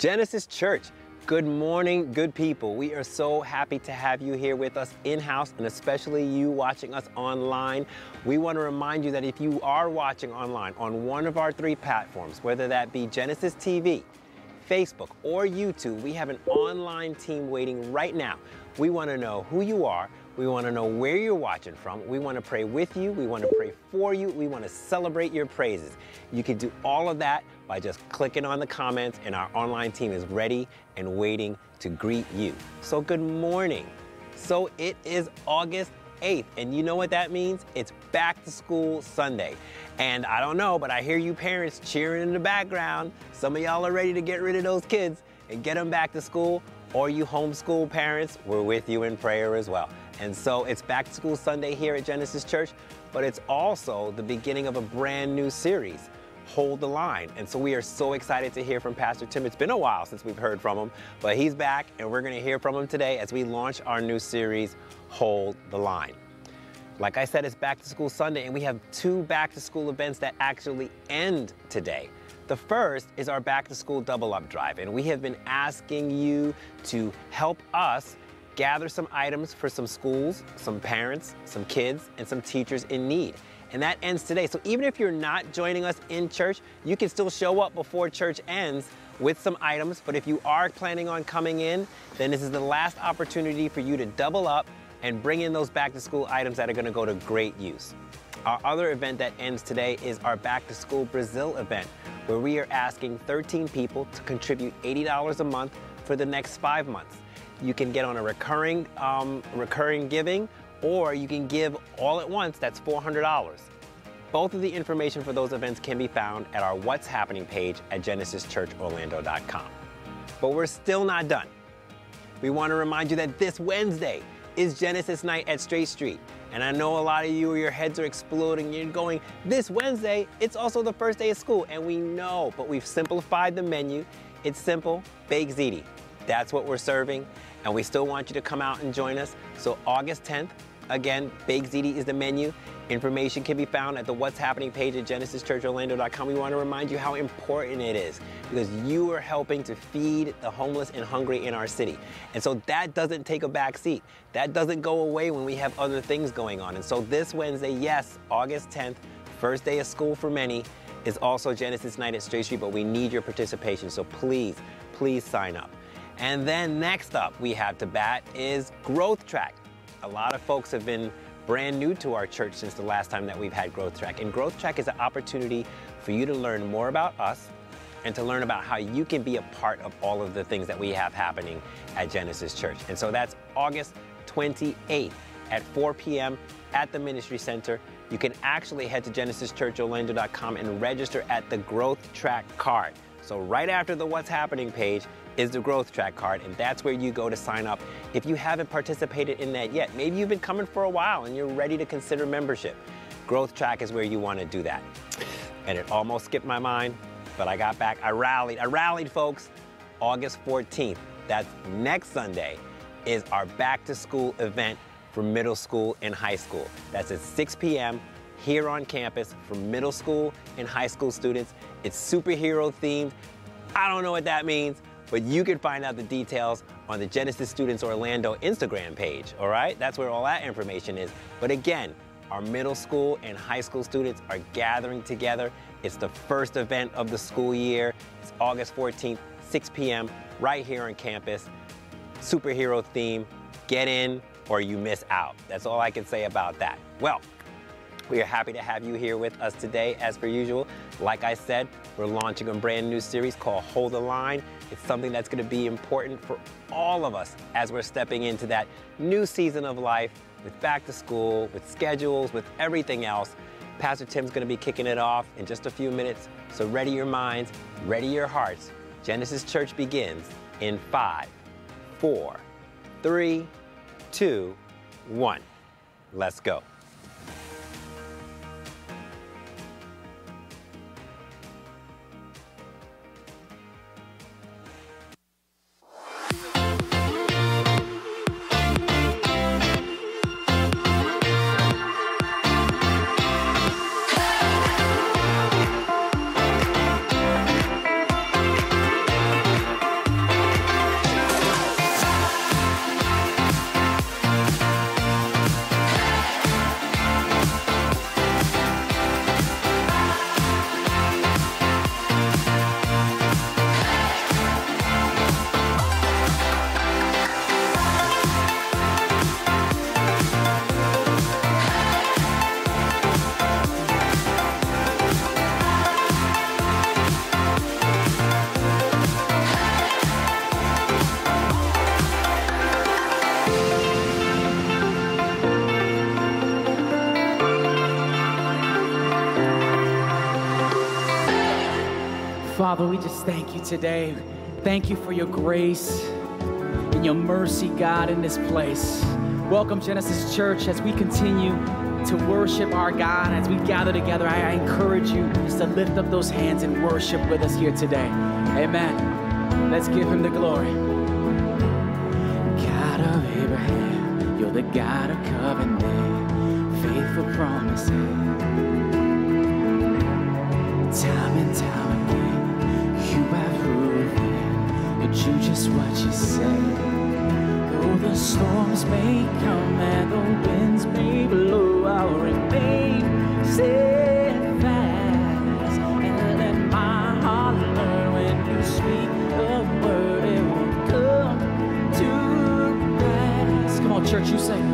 Genesis Church, good morning, good people. We are so happy to have you here with us in-house and especially you watching us online. We want to remind you that if you are watching online on one of our three platforms, whether that be Genesis TV, Facebook, or YouTube, we have an online team waiting right now. We want to know who you are, we want to know where you're watching from. We want to pray with you. We want to pray for you. We want to celebrate your praises. You can do all of that by just clicking on the comments, and our online team is ready and waiting to greet you. So, good morning. So, it is August 8th, and you know what that means? It's back to school Sunday. And I don't know, but I hear you parents cheering in the background. Some of y'all are ready to get rid of those kids and get them back to school. Or you homeschool parents, we're with you in prayer as well. And so it's Back to School Sunday here at Genesis Church, but it's also the beginning of a brand new series, Hold the Line. And so we are so excited to hear from Pastor Tim. It's been a while since we've heard from him, but he's back and we're going to hear from him today as we launch our new series, Hold the Line. Like I said, it's Back to School Sunday, and we have two back to school events that actually end today. The first is our back to school double up drive, and we have been asking you to help us gather some items for some schools, some parents, some kids, and some teachers in need. And that ends today. So even if you're not joining us in church, you can still show up before church ends with some items. But if you are planning on coming in, then this is the last opportunity for you to double up and bring in those back to school items that are gonna go to great use. Our other event that ends today is our Back to School Brazil event, where we are asking 13 people to contribute $80 a month for the next five months. You can get on a recurring, um, recurring giving, or you can give all at once, that's $400. Both of the information for those events can be found at our What's Happening page at genesischurchorlando.com. But we're still not done. We want to remind you that this Wednesday is Genesis Night at Straight Street. And I know a lot of you, your heads are exploding. You're going, this Wednesday, it's also the first day of school. And we know, but we've simplified the menu. It's simple, baked ziti. That's what we're serving and we still want you to come out and join us. So August 10th, again, Baked Ziti is the menu. Information can be found at the What's Happening page at genesischurchorlando.com. We want to remind you how important it is because you are helping to feed the homeless and hungry in our city. And so that doesn't take a back seat. That doesn't go away when we have other things going on. And so this Wednesday, yes, August 10th, first day of school for many, is also Genesis Night at Straight Street, but we need your participation. So please, please sign up. And then next up we have to bat is Growth Track. A lot of folks have been brand new to our church since the last time that we've had Growth Track. And Growth Track is an opportunity for you to learn more about us and to learn about how you can be a part of all of the things that we have happening at Genesis Church. And so that's August 28th at 4 p.m. at the Ministry Center. You can actually head to genesischurchorlando.com and register at the Growth Track card. So right after the What's Happening page, is the Growth Track card, and that's where you go to sign up if you haven't participated in that yet. Maybe you've been coming for a while and you're ready to consider membership. Growth Track is where you want to do that. And it almost skipped my mind, but I got back. I rallied. I rallied, folks. August 14th, that's next Sunday, is our back to school event for middle school and high school. That's at 6 p.m. here on campus for middle school and high school students. It's superhero themed. I don't know what that means, but you can find out the details on the Genesis Students Orlando Instagram page, all right? That's where all that information is. But again, our middle school and high school students are gathering together. It's the first event of the school year. It's August 14th, 6 p.m., right here on campus. Superhero theme. Get in or you miss out. That's all I can say about that. Well, we are happy to have you here with us today, as per usual. Like I said, we're launching a brand new series called Hold the Line. It's something that's going to be important for all of us as we're stepping into that new season of life with back to school, with schedules, with everything else. Pastor Tim's going to be kicking it off in just a few minutes. So ready your minds, ready your hearts. Genesis Church begins in five, four, three, two, one. Let's go. you today. Thank you for your grace and your mercy, God, in this place. Welcome, Genesis Church, as we continue to worship our God, as we gather together. I, I encourage you just to lift up those hands and worship with us here today. Amen. Let's give him the glory. God of Abraham, you're the God of covenant, faithful promises. Time and time. you just what you say. Though the storms may come and the winds may blow, I'll remain steadfast and let my heart learn when you speak the word, it will come to pass. Come on, church, you say.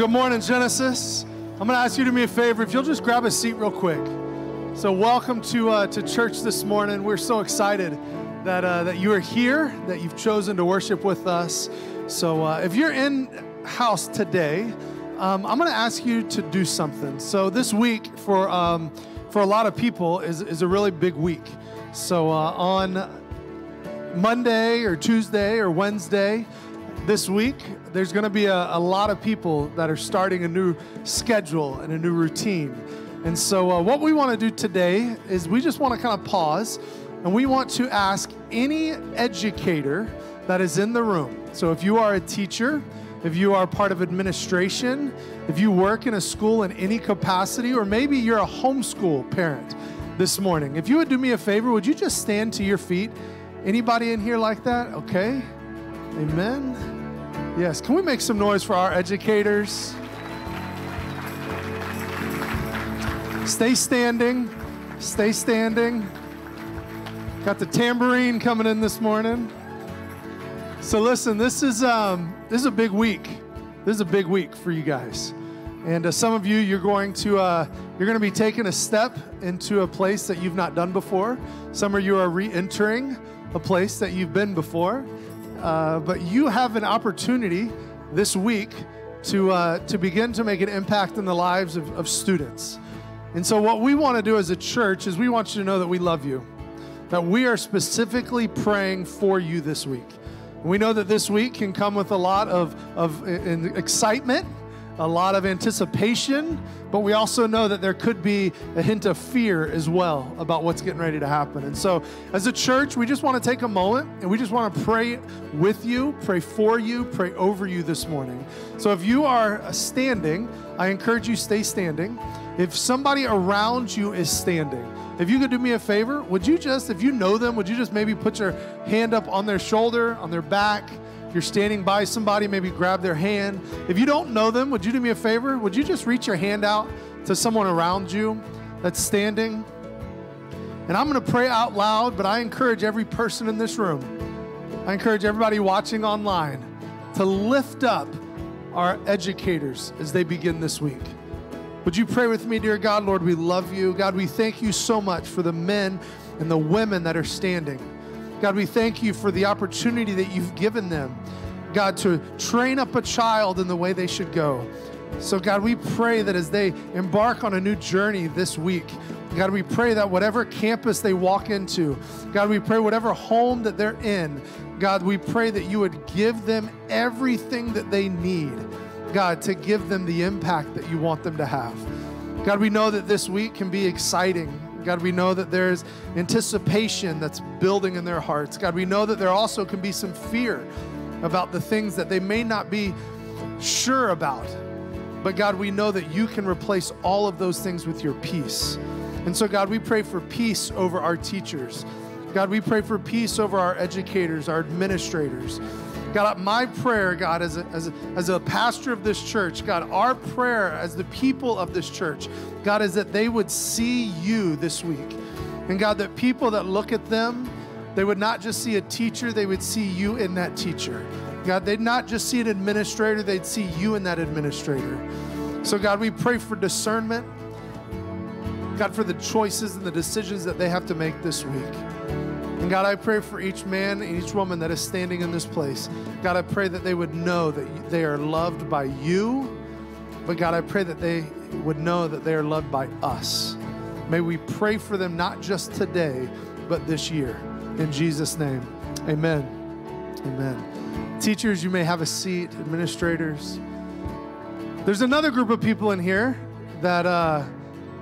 good morning, Genesis. I'm going to ask you to do me a favor. If you'll just grab a seat real quick. So, welcome to, uh, to church this morning. We're so excited that, uh, that you are here, that you've chosen to worship with us. So, uh, if you're in house today, um, I'm going to ask you to do something. So, this week for, um, for a lot of people is, is a really big week. So, uh, on Monday or Tuesday or Wednesday, this week, there's going to be a, a, lot of people that are starting a new schedule and a new routine. And so, uh, what we want to do today is we just want to kind of pause and we want to ask any educator that is in the room. So, if you are a teacher, if you are part of administration, if you work in a school in any capacity, or maybe you're a homeschool parent this morning, if you would do me a favor, would you just stand to your feet? Anybody in here like that? Okay. Amen. Yes. Can we make some noise for our educators? Stay standing. Stay standing. Got the tambourine coming in this morning. So listen, this is um, this is a big week. This is a big week for you guys, and uh, some of you you're going to uh, you're going to be taking a step into a place that you've not done before. Some of you are re-entering a place that you've been before, uh, but you have an opportunity this week to uh, to begin to make an impact in the lives of, of students. And so, what we want to do as a church is we want you to know that we love you, that we are specifically praying for you this week. We know that this week can come with a lot of, of excitement, a lot of anticipation, but we also know that there could be a hint of fear as well about what's getting ready to happen. And so, as a church, we just want to take a moment and we just want to pray with you, pray for you, pray over you this morning. So, if you are standing, I encourage you stay standing. If somebody around you is standing, if you could do me a favor, would you just, if you know them, would you just maybe put your hand up on their shoulder, on their back? If you're standing by somebody, maybe grab their hand. If you don't know them, would you do me a favor? Would you just reach your hand out to someone around you that's standing? And I'm going to pray out loud, but I encourage every person in this room, I encourage everybody watching online to lift up our educators as they begin this week. Would you pray with me, dear God? Lord, we love you. God, we thank you so much for the men and the women that are standing. God, we thank you for the opportunity that you've given them, God, to train up a child in the way they should go. So, God, we pray that as they embark on a new journey this week, God, we pray that whatever campus they walk into, God, we pray whatever home that they're in, God, we pray that you would give them everything that they need God, to give them the impact that you want them to have. God, we know that this week can be exciting. God, we know that there's anticipation that's building in their hearts. God, we know that there also can be some fear about the things that they may not be sure about. But God, we know that you can replace all of those things with your peace. And so, God, we pray for peace over our teachers. God, we pray for peace over our educators, our administrators. God, my prayer, God, as a, as, a, as a pastor of this church, God, our prayer as the people of this church, God, is that they would see you this week. And God, that people that look at them, they would not just see a teacher, they would see you in that teacher. God, they'd not just see an administrator, they'd see you in that administrator. So, God, we pray for discernment. God, for the choices and the decisions that they have to make this week. And God, I pray for each man and each woman that is standing in this place. God, I pray that they would know that they are loved by you. But God, I pray that they would know that they are loved by us. May we pray for them not just today, but this year. In Jesus' name, amen. Amen. Teachers, you may have a seat, administrators. There's another group of people in here that uh,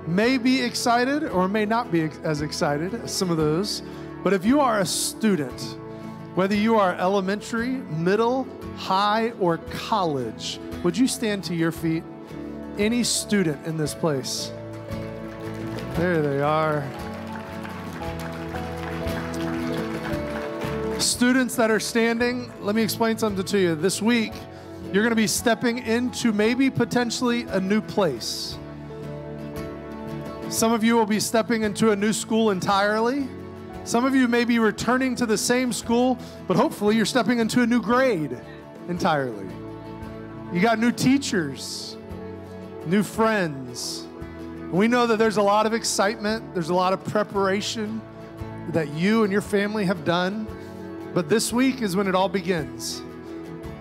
may be excited or may not be as excited as some of those. But if you are a student, whether you are elementary, middle, high, or college, would you stand to your feet? Any student in this place. There they are. Students that are standing, let me explain something to you. This week, you're going to be stepping into maybe potentially a new place. Some of you will be stepping into a new school entirely. Some of you may be returning to the same school, but hopefully you're stepping into a new grade entirely. You got new teachers. new friends. We know that there's a lot of excitement, there's a lot of preparation that you and your family have done, but this week is when it all begins.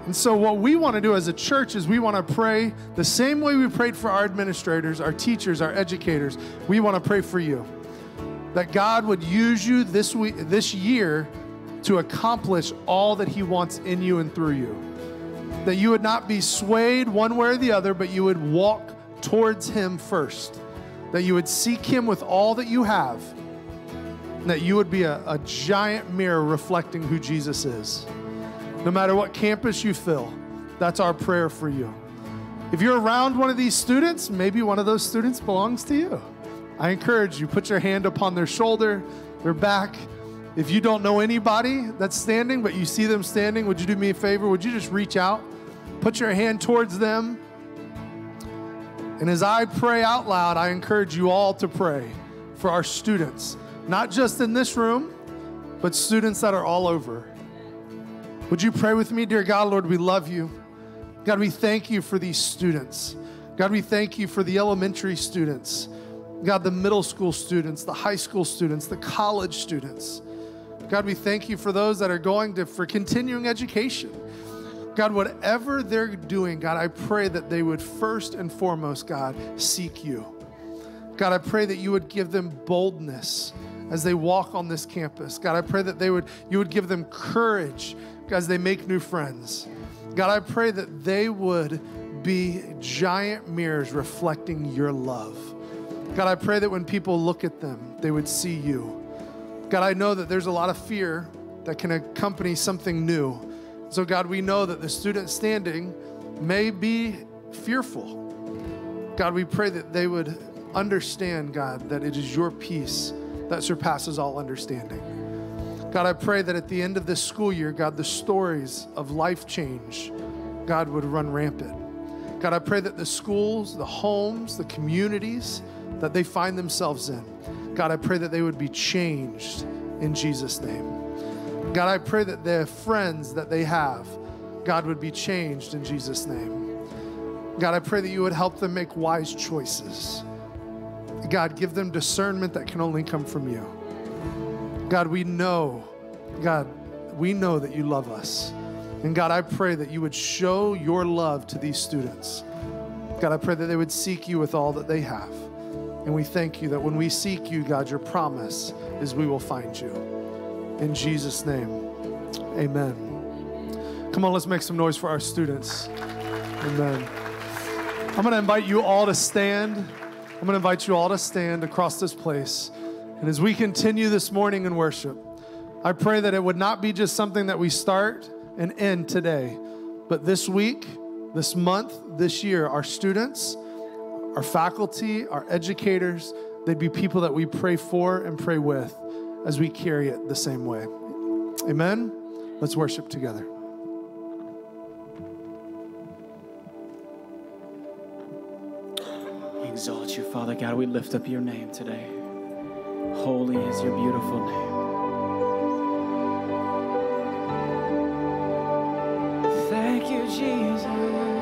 And so, what we want to do as a church is we want to pray the same way we prayed for our administrators, our teachers, our educators. We want to pray for you that God would use you this week, this year, to accomplish all that He wants in you and through you. That you would not be swayed one way or the other, but you would walk towards Him first. That you would seek Him with all that you have. And that you would be a, a giant mirror reflecting who Jesus is. No matter what campus you fill, that's our prayer for you. If you're around one of these students, maybe one of those students belongs to you. I encourage you, put your hand upon their shoulder, their back. If you don't know anybody that's standing, but you see them standing, would you do me a favor? Would you just reach out, put your hand towards them? And as I pray out loud, I encourage you all to pray for our students, not just in this room, but students that are all over. Would you pray with me, dear God, Lord? We love you. God, we thank you for these students. God, we thank you for the elementary students. God, the middle school students, the high school students, the college students. God, we thank you for those that are going to for continuing education. God, whatever they're doing, God, I pray that they would first and foremost, God, seek you. God, I pray that you would give them boldness as they walk on this campus. God, I pray that they would you would give them courage as they make new friends. God, I pray that they would be giant mirrors reflecting your love. God, I pray that when people look at them, they would see you. God, I know that there's a lot of fear that can accompany something new. So, God, we know that the student standing may be fearful. God, we pray that they would understand, God, that it is your peace that surpasses all understanding. God, I pray that at the end of this school year, God, the stories of life change, God, would run rampant. God, I pray that the schools, the homes, the communities that they find themselves in, God, I pray that they would be changed in Jesus' name. God, I pray that the friends that they have, God, would be changed in Jesus' name. God, I pray that you would help them make wise choices. God, give them discernment that can only come from you. God, we know, God, we know that you love us. And God, I pray that you would show your love to these students. God, I pray that they would seek you with all that they have. And we thank you that when we seek you, God, your promise is we will find you. In Jesus' name, amen. Come on, let's make some noise for our students. Amen. I'm going to invite you all to stand. I'm going to invite you all to stand across this place. And as we continue this morning in worship, I pray that it would not be just something that we start and end today, but this week, this month, this year, our students, our faculty, our educators, they'd be people that we pray for and pray with as we carry it the same way. Amen? Let's worship together. Exalt you, Father God. We lift up your name today. Holy is your beautiful name. Thank you, Jesus.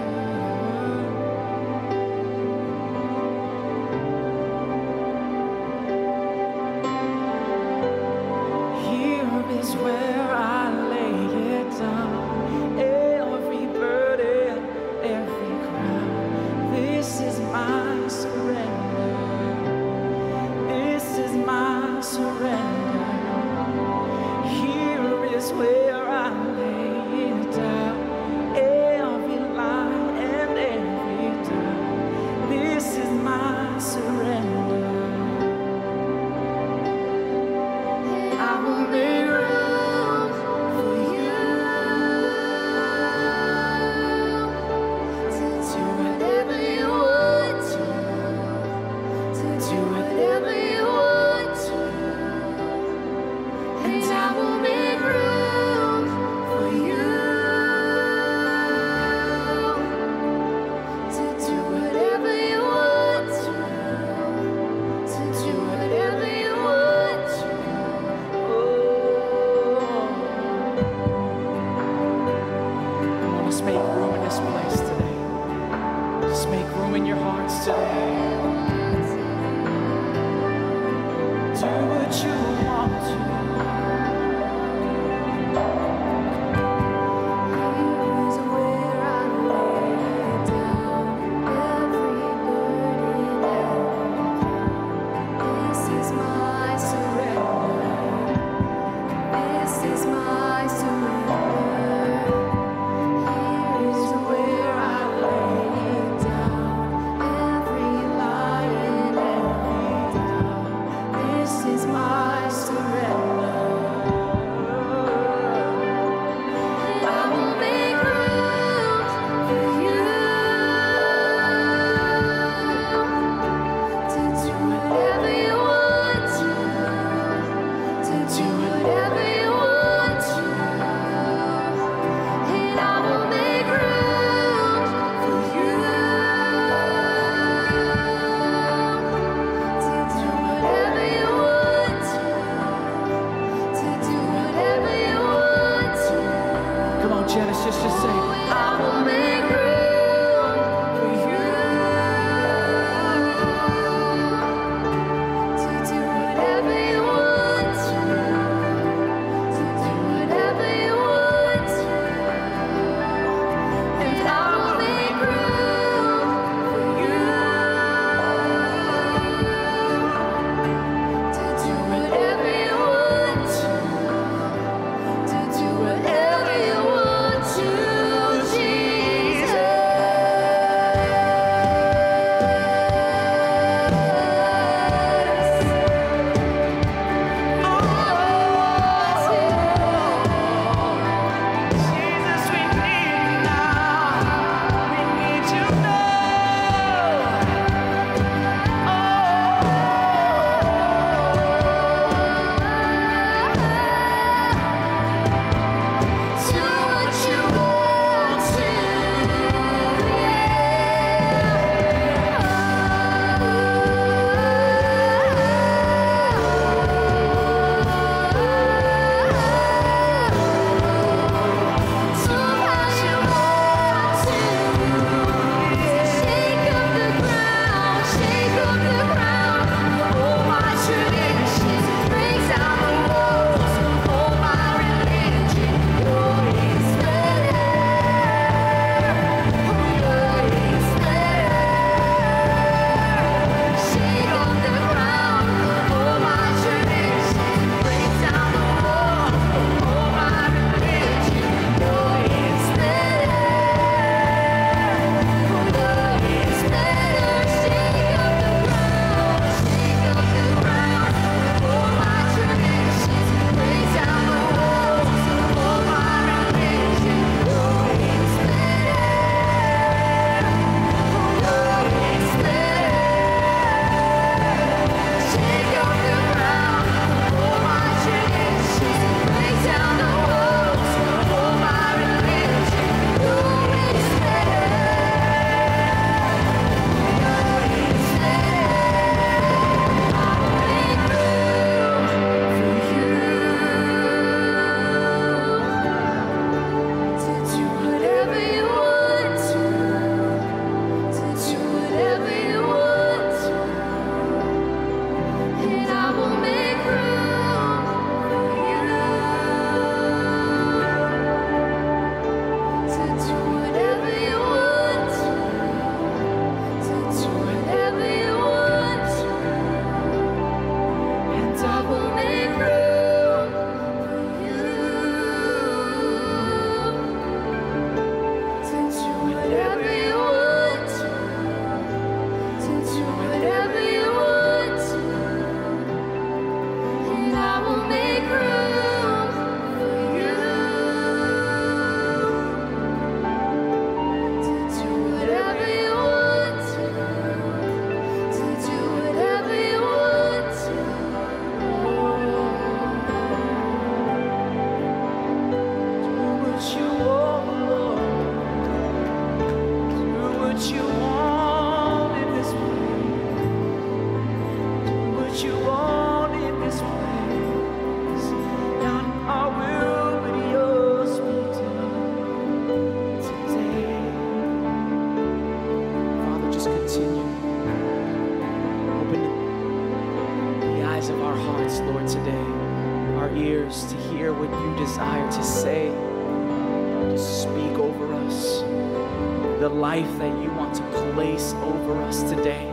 Life that you want to place over us today.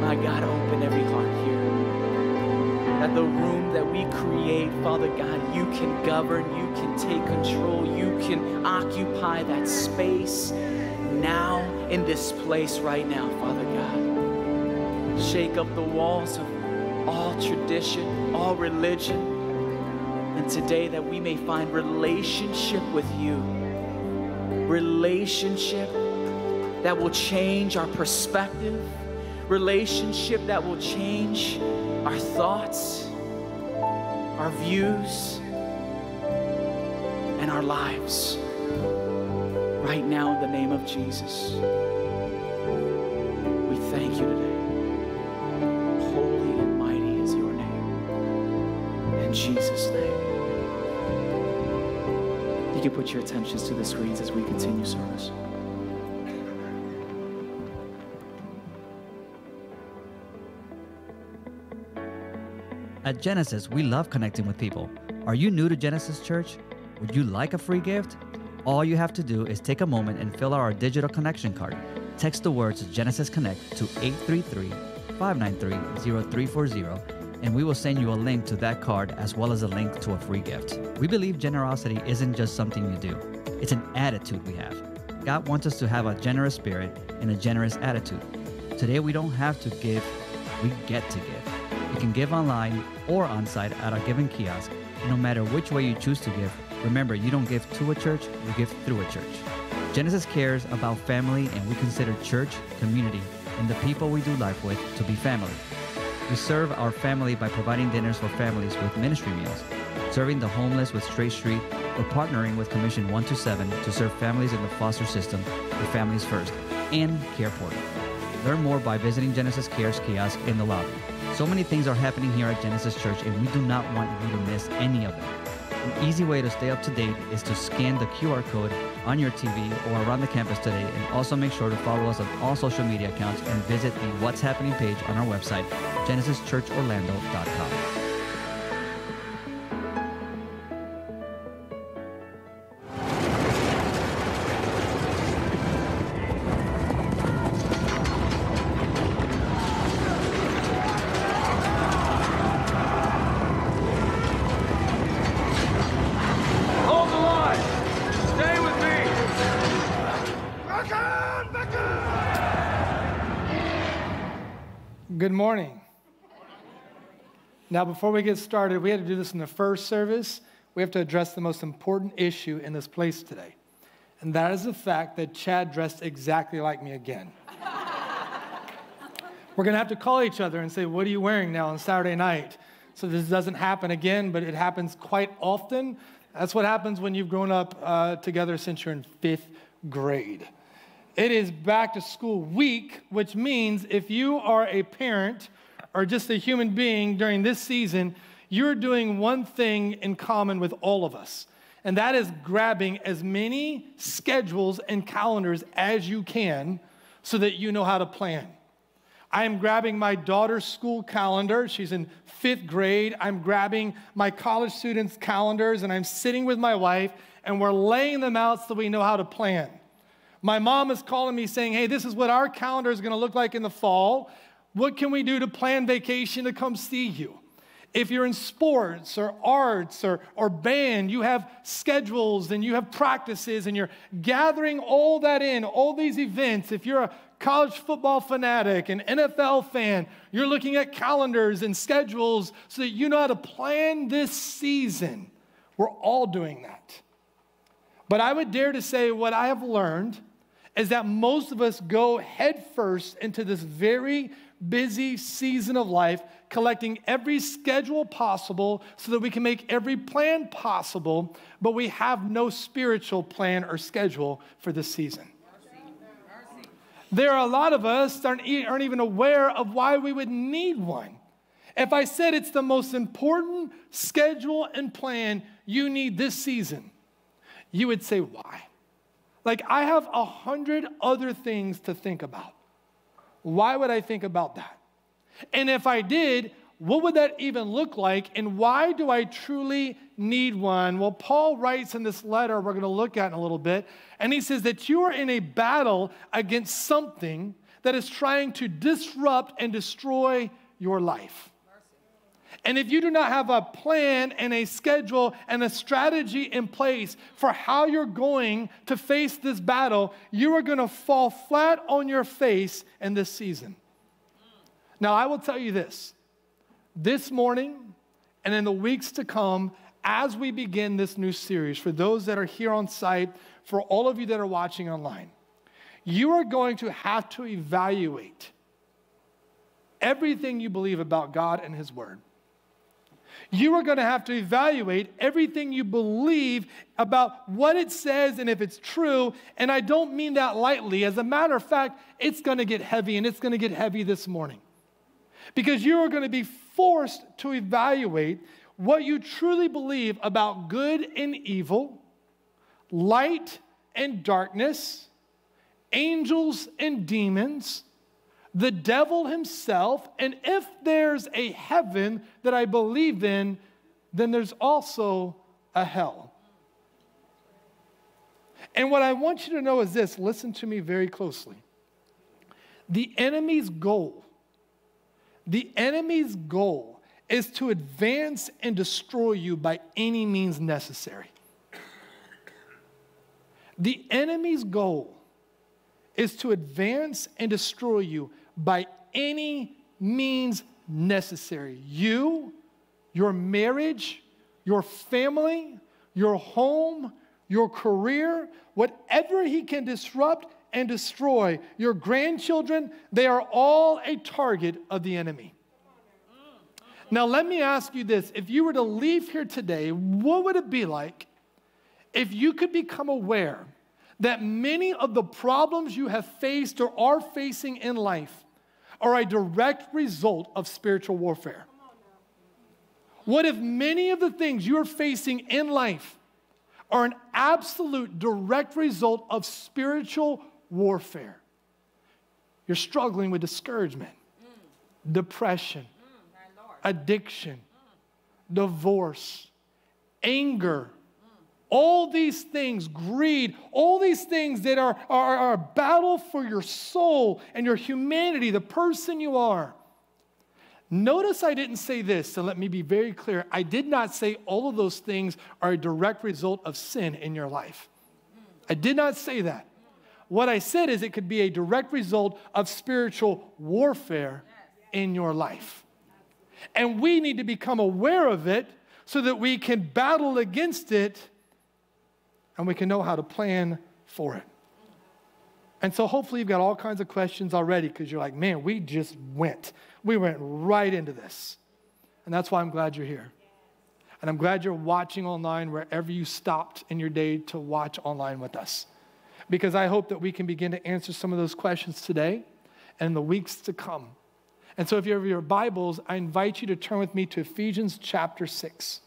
My God, open every heart here. That the room that we create, Father God, you can govern, you can take control, you can occupy that space now in this place right now, Father God. Shake up the walls of all tradition, all religion, and today that we may find relationship with you. Relationship that will change our perspective, relationship that will change our thoughts, our views, and our lives. Right now, in the name of Jesus, You your attentions to the screens as we continue service. At Genesis, we love connecting with people. Are you new to Genesis Church? Would you like a free gift? All you have to do is take a moment and fill out our digital connection card. Text the words Genesis Connect to 833 593 0340, and we will send you a link to that card as well as a link to a free gift. We believe generosity isn't just something you do, it's an attitude we have. God wants us to have a generous spirit and a generous attitude. Today, we don't have to give, we get to give. You can give online or on site at our giving kiosk. And no matter which way you choose to give, remember you don't give to a church, you give through a church. Genesis cares about family, and we consider church, community, and the people we do life with to be family. We serve our family by providing dinners for families with ministry meals, serving the homeless with Straight Street, or partnering with Commission 127 to serve families in the foster system with Families First and Care Portal. Learn more by visiting Genesis Cares kiosk in the lobby. So many things are happening here at Genesis Church, and we do not want you to miss any of them. An easy way to stay up to date is to scan the QR code on your TV or around the campus today, and also make sure to follow us on all social media accounts and visit the What's Happening page on our website, genesischurchorlando.com. Now, before we get started, we had to do this in the first service. We have to address the most important issue in this place today. And that is the fact that Chad dressed exactly like me again. We're going to have to call each other and say, What are you wearing now on Saturday night? So this doesn't happen again, but it happens quite often. That's what happens when you've grown up uh, together since you're in fifth grade. It is back to school week, which means if you are a parent or just a human being during this season, you're doing one thing in common with all of us, and that is grabbing as many schedules and calendars as you can so that you know how to plan. I am grabbing my daughter's school calendar. She's in fifth grade. I'm grabbing my college students' calendars and I'm sitting with my wife and we're laying them out so we know how to plan. My mom is calling me saying, Hey, this is what our calendar is going to look like in the fall. What can we do to plan vacation to come see you? If you're in sports or arts or, or band, you have schedules and you have practices and you're gathering all that in, all these events. If you're a college football fanatic, an NFL fan, you're looking at calendars and schedules so that you know how to plan this season. We're all doing that. But I would dare to say what I have learned is that most of us go headfirst into this very busy season of life, collecting every schedule possible so that we can make every plan possible, but we have no spiritual plan or schedule for this season. There are a lot of us that aren't, aren't even aware of why we would need one. If I said it's the most important schedule and plan you need this season, you would say, why? Like, I have a hundred other things to think about. Why would I think about that? And if I did, what would that even look like? And why do I truly need one? Well, Paul writes in this letter we're going to look at in a little bit, and he says that you are in a battle against something that is trying to disrupt and destroy your life. And if you do not have a plan and a schedule and a strategy in place for how you're going to face this battle, you are going to fall flat on your face in this season. Now, I will tell you this this morning and in the weeks to come, as we begin this new series, for those that are here on site, for all of you that are watching online, you are going to have to evaluate everything you believe about God and His Word. You are going to have to evaluate everything you believe about what it says and if it's true. And I don't mean that lightly. As a matter of fact, it's going to get heavy, and it's going to get heavy this morning. Because you are going to be forced to evaluate what you truly believe about good and evil, light and darkness, angels and demons, the devil himself, and if there's a heaven that I believe in, then there's also a hell. And what I want you to know is this listen to me very closely. The enemy's goal, the enemy's goal is to advance and destroy you by any means necessary. The enemy's goal is to advance and destroy you by any means necessary. You, your marriage, your family, your home, your career, whatever he can disrupt and destroy, your grandchildren, they are all a target of the enemy. Now, let me ask you this if you were to leave here today, what would it be like if you could become aware that many of the problems you have faced or are facing in life are a direct result of spiritual warfare? What if many of the things you're facing in life are an absolute direct result of spiritual warfare? You're struggling with discouragement, depression, mm. Mm. addiction, divorce, anger, all these things, greed, all these things that are, are, are a battle for your soul and your humanity, the person you are. Notice I didn't say this, so let me be very clear. I did not say all of those things are a direct result of sin in your life. I did not say that. What I said is it could be a direct result of spiritual warfare in your life. And we need to become aware of it so that we can battle against it and we can know how to plan for it. And so hopefully you've got all kinds of questions already because you're like, man, we just went. We went right into this. And that's why I'm glad you're here. And I'm glad you're watching online wherever you stopped in your day to watch online with us. Because I hope that we can begin to answer some of those questions today and in the weeks to come. And so if you have your Bibles, I invite you to turn with me to Ephesians chapter 6.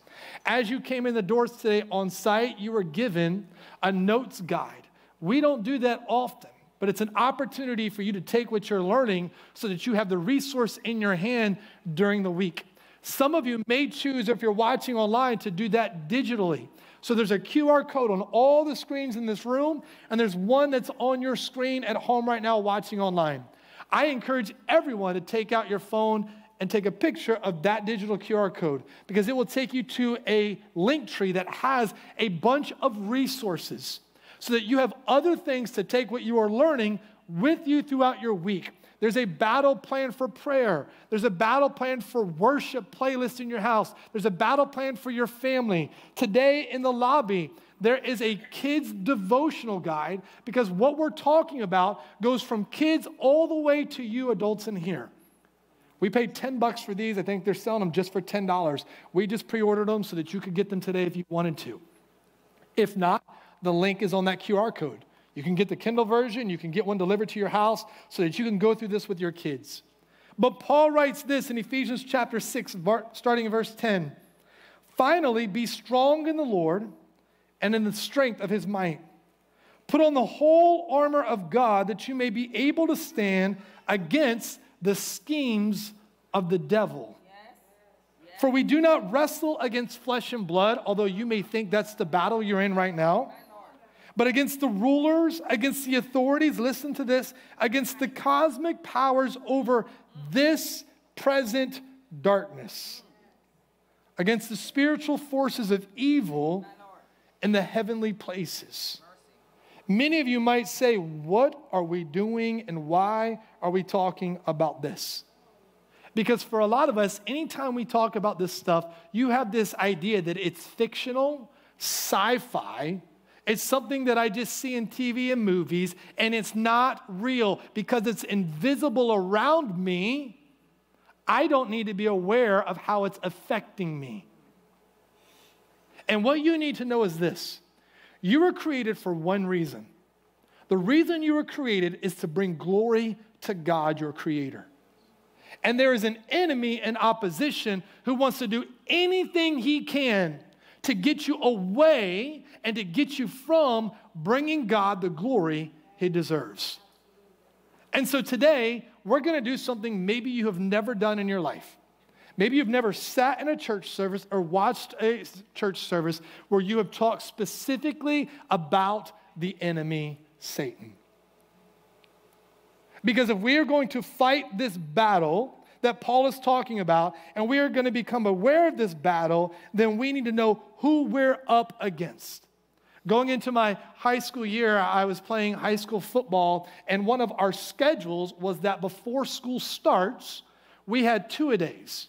As you came in the doors today on site, you were given a notes guide. We don't do that often, but it's an opportunity for you to take what you're learning so that you have the resource in your hand during the week. Some of you may choose, if you're watching online, to do that digitally. So there's a QR code on all the screens in this room, and there's one that's on your screen at home right now watching online. I encourage everyone to take out your phone and take a picture of that digital QR code because it will take you to a link tree that has a bunch of resources so that you have other things to take what you are learning with you throughout your week. There's a battle plan for prayer. There's a battle plan for worship playlist in your house. There's a battle plan for your family. Today in the lobby, there is a kids devotional guide because what we're talking about goes from kids all the way to you adults in here. We paid 10 bucks for these. I think they're selling them just for $10. We just pre ordered them so that you could get them today if you wanted to. If not, the link is on that QR code. You can get the Kindle version, you can get one delivered to your house so that you can go through this with your kids. But Paul writes this in Ephesians chapter 6, starting in verse 10. Finally, be strong in the Lord and in the strength of his might. Put on the whole armor of God that you may be able to stand against the schemes of the devil. For we do not wrestle against flesh and blood, although you may think that's the battle you're in right now, but against the rulers, against the authorities, listen to this, against the cosmic powers over this present darkness, against the spiritual forces of evil in the heavenly places. Many of you might say, What are we doing and why are we talking about this? Because for a lot of us, anytime we talk about this stuff, you have this idea that it's fictional, sci fi, it's something that I just see in TV and movies, and it's not real because it's invisible around me. I don't need to be aware of how it's affecting me. And what you need to know is this you were created for one reason. The reason you were created is to bring glory to God, your creator. And there is an enemy in opposition who wants to do anything he can to get you away and to get you from bringing God the glory he deserves. And so today, we're going to do something maybe you have never done in your life. Maybe you've never sat in a church service or watched a church service where you have talked specifically about the enemy, Satan. Because if we are going to fight this battle that Paul is talking about, and we are going to become aware of this battle, then we need to know who we're up against. Going into my high school year, I was playing high school football, and one of our schedules was that before school starts, we had two a days.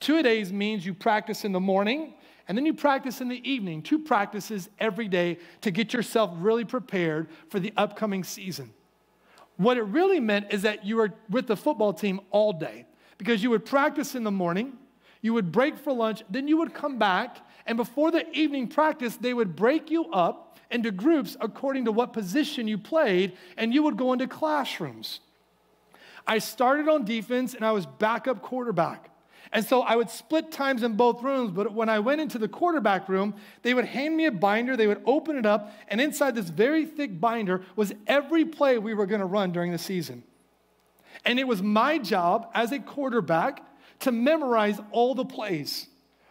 Two a days means you practice in the morning and then you practice in the evening, two practices every day to get yourself really prepared for the upcoming season. What it really meant is that you were with the football team all day because you would practice in the morning, you would break for lunch, then you would come back, and before the evening practice, they would break you up into groups according to what position you played, and you would go into classrooms. I started on defense and I was backup quarterback. And so I would split times in both rooms, but when I went into the quarterback room, they would hand me a binder, they would open it up, and inside this very thick binder was every play we were going to run during the season. And it was my job as a quarterback to memorize all the plays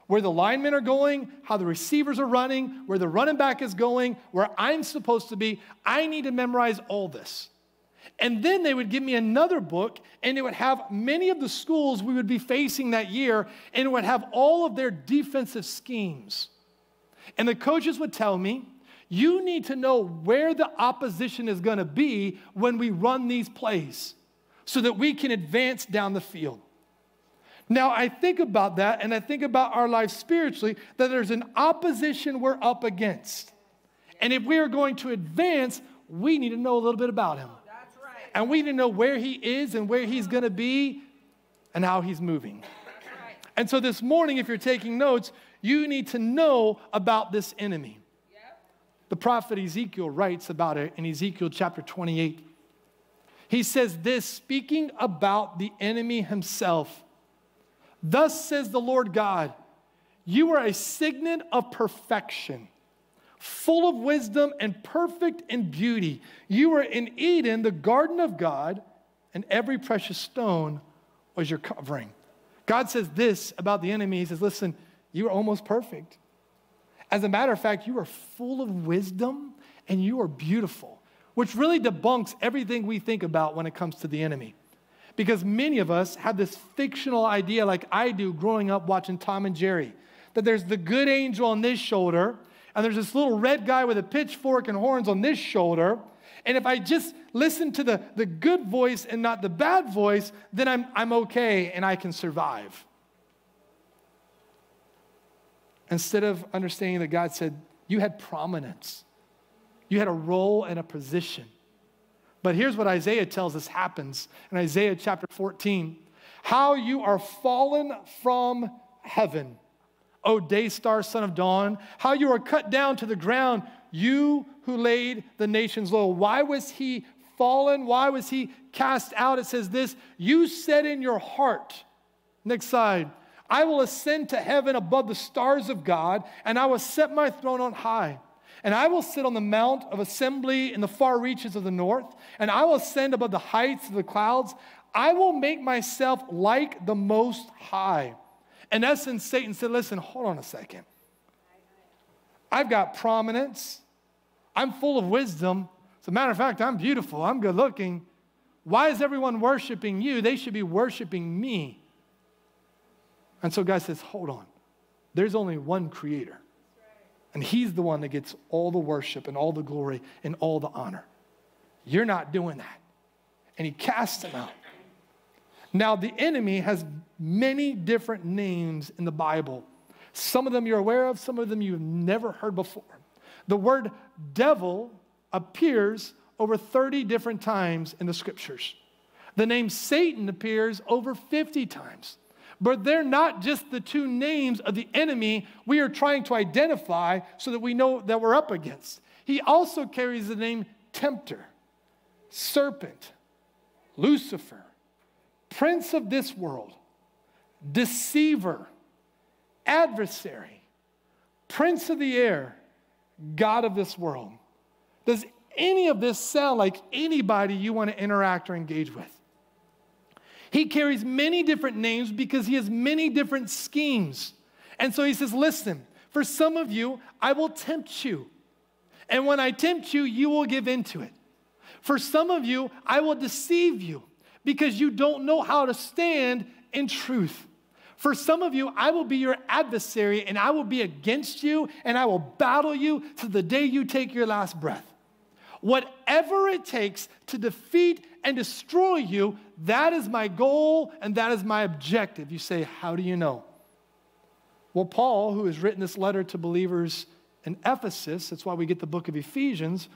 where the linemen are going, how the receivers are running, where the running back is going, where I'm supposed to be. I need to memorize all this. And then they would give me another book, and it would have many of the schools we would be facing that year, and it would have all of their defensive schemes. And the coaches would tell me, you need to know where the opposition is going to be when we run these plays so that we can advance down the field. Now, I think about that and I think about our life spiritually that there's an opposition we're up against. And if we are going to advance, we need to know a little bit about him. And we need to know where he is and where he's going to be and how he's moving. And so this morning, if you're taking notes, you need to know about this enemy. The prophet Ezekiel writes about it in Ezekiel chapter 28. He says this, speaking about the enemy himself. Thus says the Lord God, you are a signet of perfection full of wisdom and perfect in beauty. You were in Eden, the garden of God, and every precious stone was your covering. God says this about the enemy. He says, Listen, you are almost perfect. As a matter of fact, you are full of wisdom and you are beautiful, which really debunks everything we think about when it comes to the enemy. Because many of us have this fictional idea, like I do growing up watching Tom and Jerry, that there's the good angel on this shoulder and there's this little red guy with a pitchfork and horns on this shoulder. And if I just listen to the, the good voice and not the bad voice, then I'm, I'm okay and I can survive. Instead of understanding that God said, you had prominence, you had a role and a position. But here's what Isaiah tells us happens in Isaiah chapter 14 how you are fallen from heaven O day star, son of dawn, how you are cut down to the ground, you who laid the nations low. Why was he fallen? Why was he cast out? It says this You said in your heart, next side, I will ascend to heaven above the stars of God, and I will set my throne on high. And I will sit on the mount of assembly in the far reaches of the north, and I will ascend above the heights of the clouds. I will make myself like the Most High In essence, Satan said, Listen, hold on a second. I've got prominence, I'm full of wisdom. As a matter of fact, I'm beautiful, I'm good looking. Why is everyone worshiping you? They should be worshiping me. And so God says, Hold on. There's only one creator. And he's the one that gets all the worship and all the glory and all the honor. You're not doing that. And he casts him out. Now, the enemy has many different names in the Bible. Some of them you're aware of, some of them you've never heard before. The word devil appears over 30 different times in the scriptures. The name Satan appears over 50 times. But they're not just the two names of the enemy we are trying to identify so that we know that we're up against. He also carries the name tempter, serpent, Lucifer, prince of this world, deceiver, adversary, prince of the air, God of this world. Does any of this sound like anybody you want to interact or engage with? He carries many different names because he has many different schemes. And so he says, Listen, for some of you, I will tempt you. And when I tempt you, you will give into it. For some of you, I will deceive you because you don't know how to stand in truth. For some of you, I will be your adversary and I will be against you and I will battle you to the day you take your last breath. Whatever it takes to defeat and destroy you, that is my goal and that is my objective. You say, How do you know? Well, Paul, who has written this letter to believers in Ephesus, that's why we get the book of Ephesians,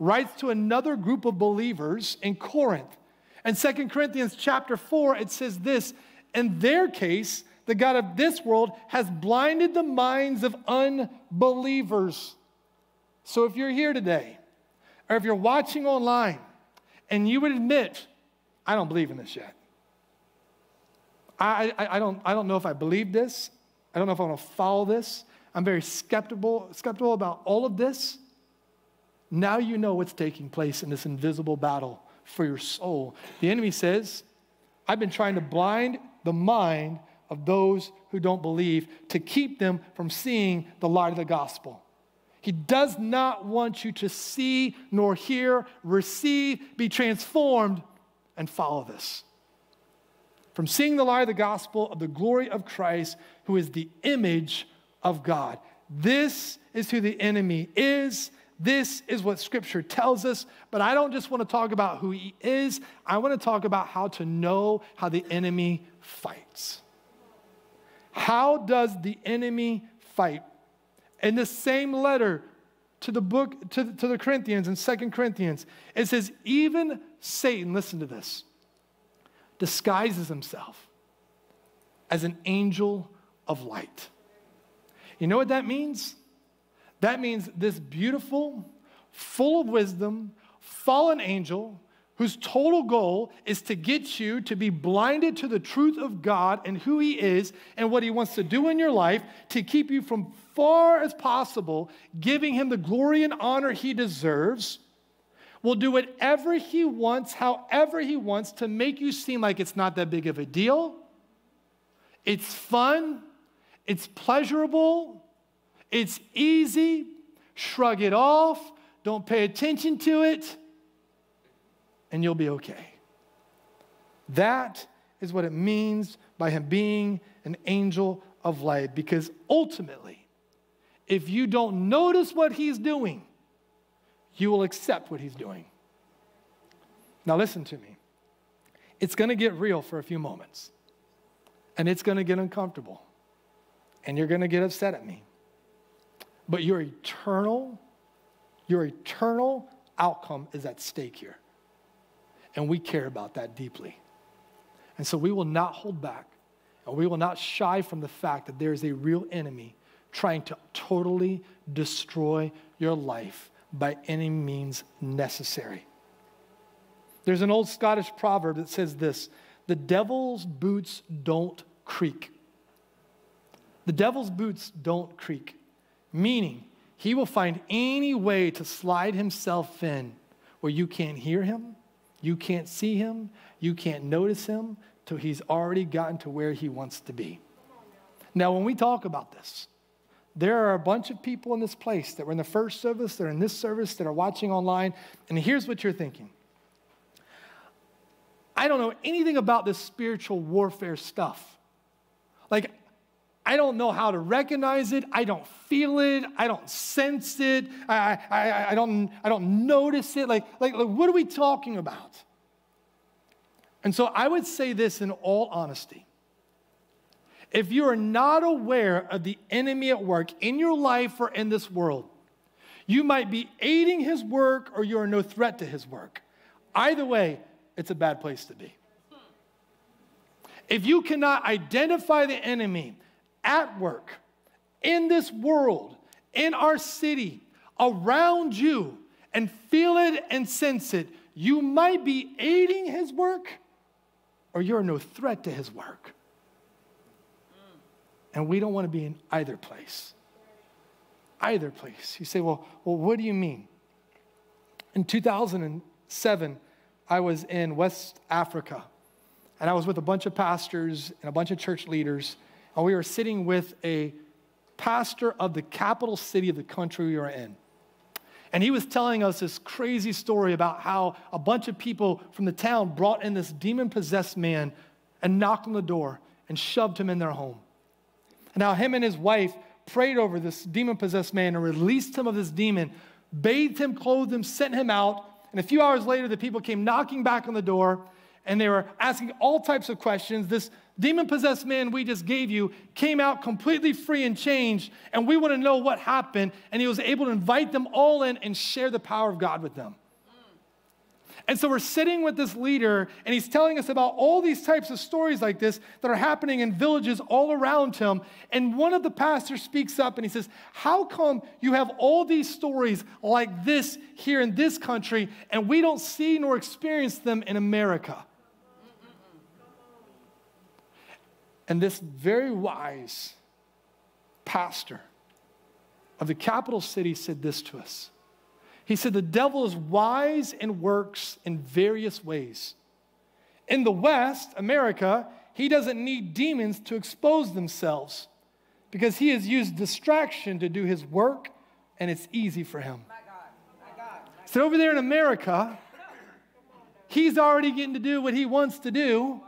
writes to another group of believers in Corinth. In 2 Corinthians chapter 4, it says this In their case, the God of this world has blinded the minds of unbelievers. So if you're here today, or if you're watching online, and you would admit, I don't believe in this yet. I, I, I, don't, I don't know if I believe this. I don't know if I want to follow this. I'm very skeptical, skeptical about all of this. Now you know what's taking place in this invisible battle for your soul. The enemy says, I've been trying to blind the mind of those who don't believe to keep them from seeing the light of the gospel. He does not want you to see, nor hear, receive, be transformed, and follow this. From seeing the light of the gospel of the glory of Christ, who is the image of God. This is who the enemy is. This is what scripture tells us. But I don't just want to talk about who he is, I want to talk about how to know how the enemy fights. How does the enemy fight? In the same letter to the book to, to the Corinthians in Second Corinthians, it says, even Satan, listen to this, disguises himself as an angel of light. You know what that means? That means this beautiful, full of wisdom, fallen angel whose total goal is to get you to be blinded to the truth of God and who He is and what He wants to do in your life to keep you from far as possible giving Him the glory and honor He deserves. Will do whatever He wants, however He wants, to make you seem like it's not that big of a deal. It's fun, it's pleasurable, it's easy. Shrug it off. Don't pay attention to it. And you'll be okay. That is what it means by him being an angel of light. Because ultimately, if you don't notice what he's doing, you will accept what he's doing. Now, listen to me. It's going to get real for a few moments, and it's going to get uncomfortable, and you're going to get upset at me. But your eternal, your eternal outcome is at stake here. And we care about that deeply. And so we will not hold back and we will not shy from the fact that there is a real enemy trying to totally destroy your life by any means necessary. There's an old Scottish proverb that says this the devil's boots don't creak. The devil's boots don't creak meaning he will find any way to slide himself in where you can't hear him, you can't see him, you can't notice him till he's already gotten to where he wants to be. Now, when we talk about this, there are a bunch of people in this place that were in the first service, that are in this service, that are watching online, and here's what you're thinking. I don't know anything about this spiritual warfare stuff. Like, I don't know how to recognize it. I don't feel it. I don't sense it. I, I, I, don't, I don't notice it. Like, like, like, what are we talking about? And so I would say this in all honesty. If you are not aware of the enemy at work in your life or in this world, you might be aiding his work or you are no threat to his work. Either way, it's a bad place to be. If you cannot identify the enemy at work, in this world, in our city, around you, and feel it and sense it, you might be aiding his work or you're no threat to his work. And we don't want to be in either place. Either place. You say, well, well, what do you mean? In 2007, I was in West Africa, and I was with a bunch of pastors and a bunch of church leaders, and we were sitting with a pastor of the capital city of the country we were in. And he was telling us this crazy story about how a bunch of people from the town brought in this demon possessed man and knocked on the door and shoved him in their home. And how him and his wife prayed over this demon possessed man and released him of this demon, bathed him, clothed him, sent him out. And a few hours later, the people came knocking back on the door and they were asking all types of questions. This demon possessed man we just gave you came out completely free and changed, and we want to know what happened. And he was able to invite them all in and share the power of God with them. And so we're sitting with this leader, and he's telling us about all these types of stories like this that are happening in villages all around him. And one of the pastors speaks up and he says, How come you have all these stories like this here in this country, and we don't see nor experience them in America? And this very wise pastor of the capital city said this to us. He said, The devil is wise and works in various ways. In the West, America, he doesn't need demons to expose themselves because he has used distraction to do his work and it's easy for him. So over there in America, he's already getting to do what he wants to do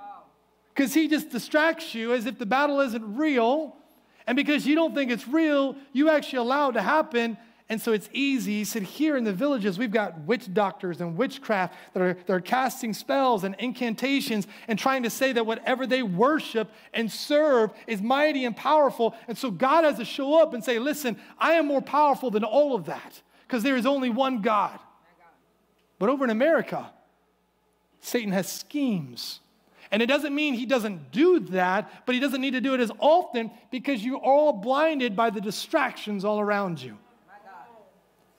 because he just distracts you as if the battle isn't real. And because you don't think it's real, you actually allow it to happen. And so it's easy. He said, Here in the villages, we've got witch doctors and witchcraft that are, that are casting spells and incantations and trying to say that whatever they worship and serve is mighty and powerful. And so God has to show up and say, Listen, I am more powerful than all of that because there is only one God. But over in America, Satan has schemes and it doesn't mean he doesn't do that, but he doesn't need to do it as often because you're all blinded by the distractions all around you.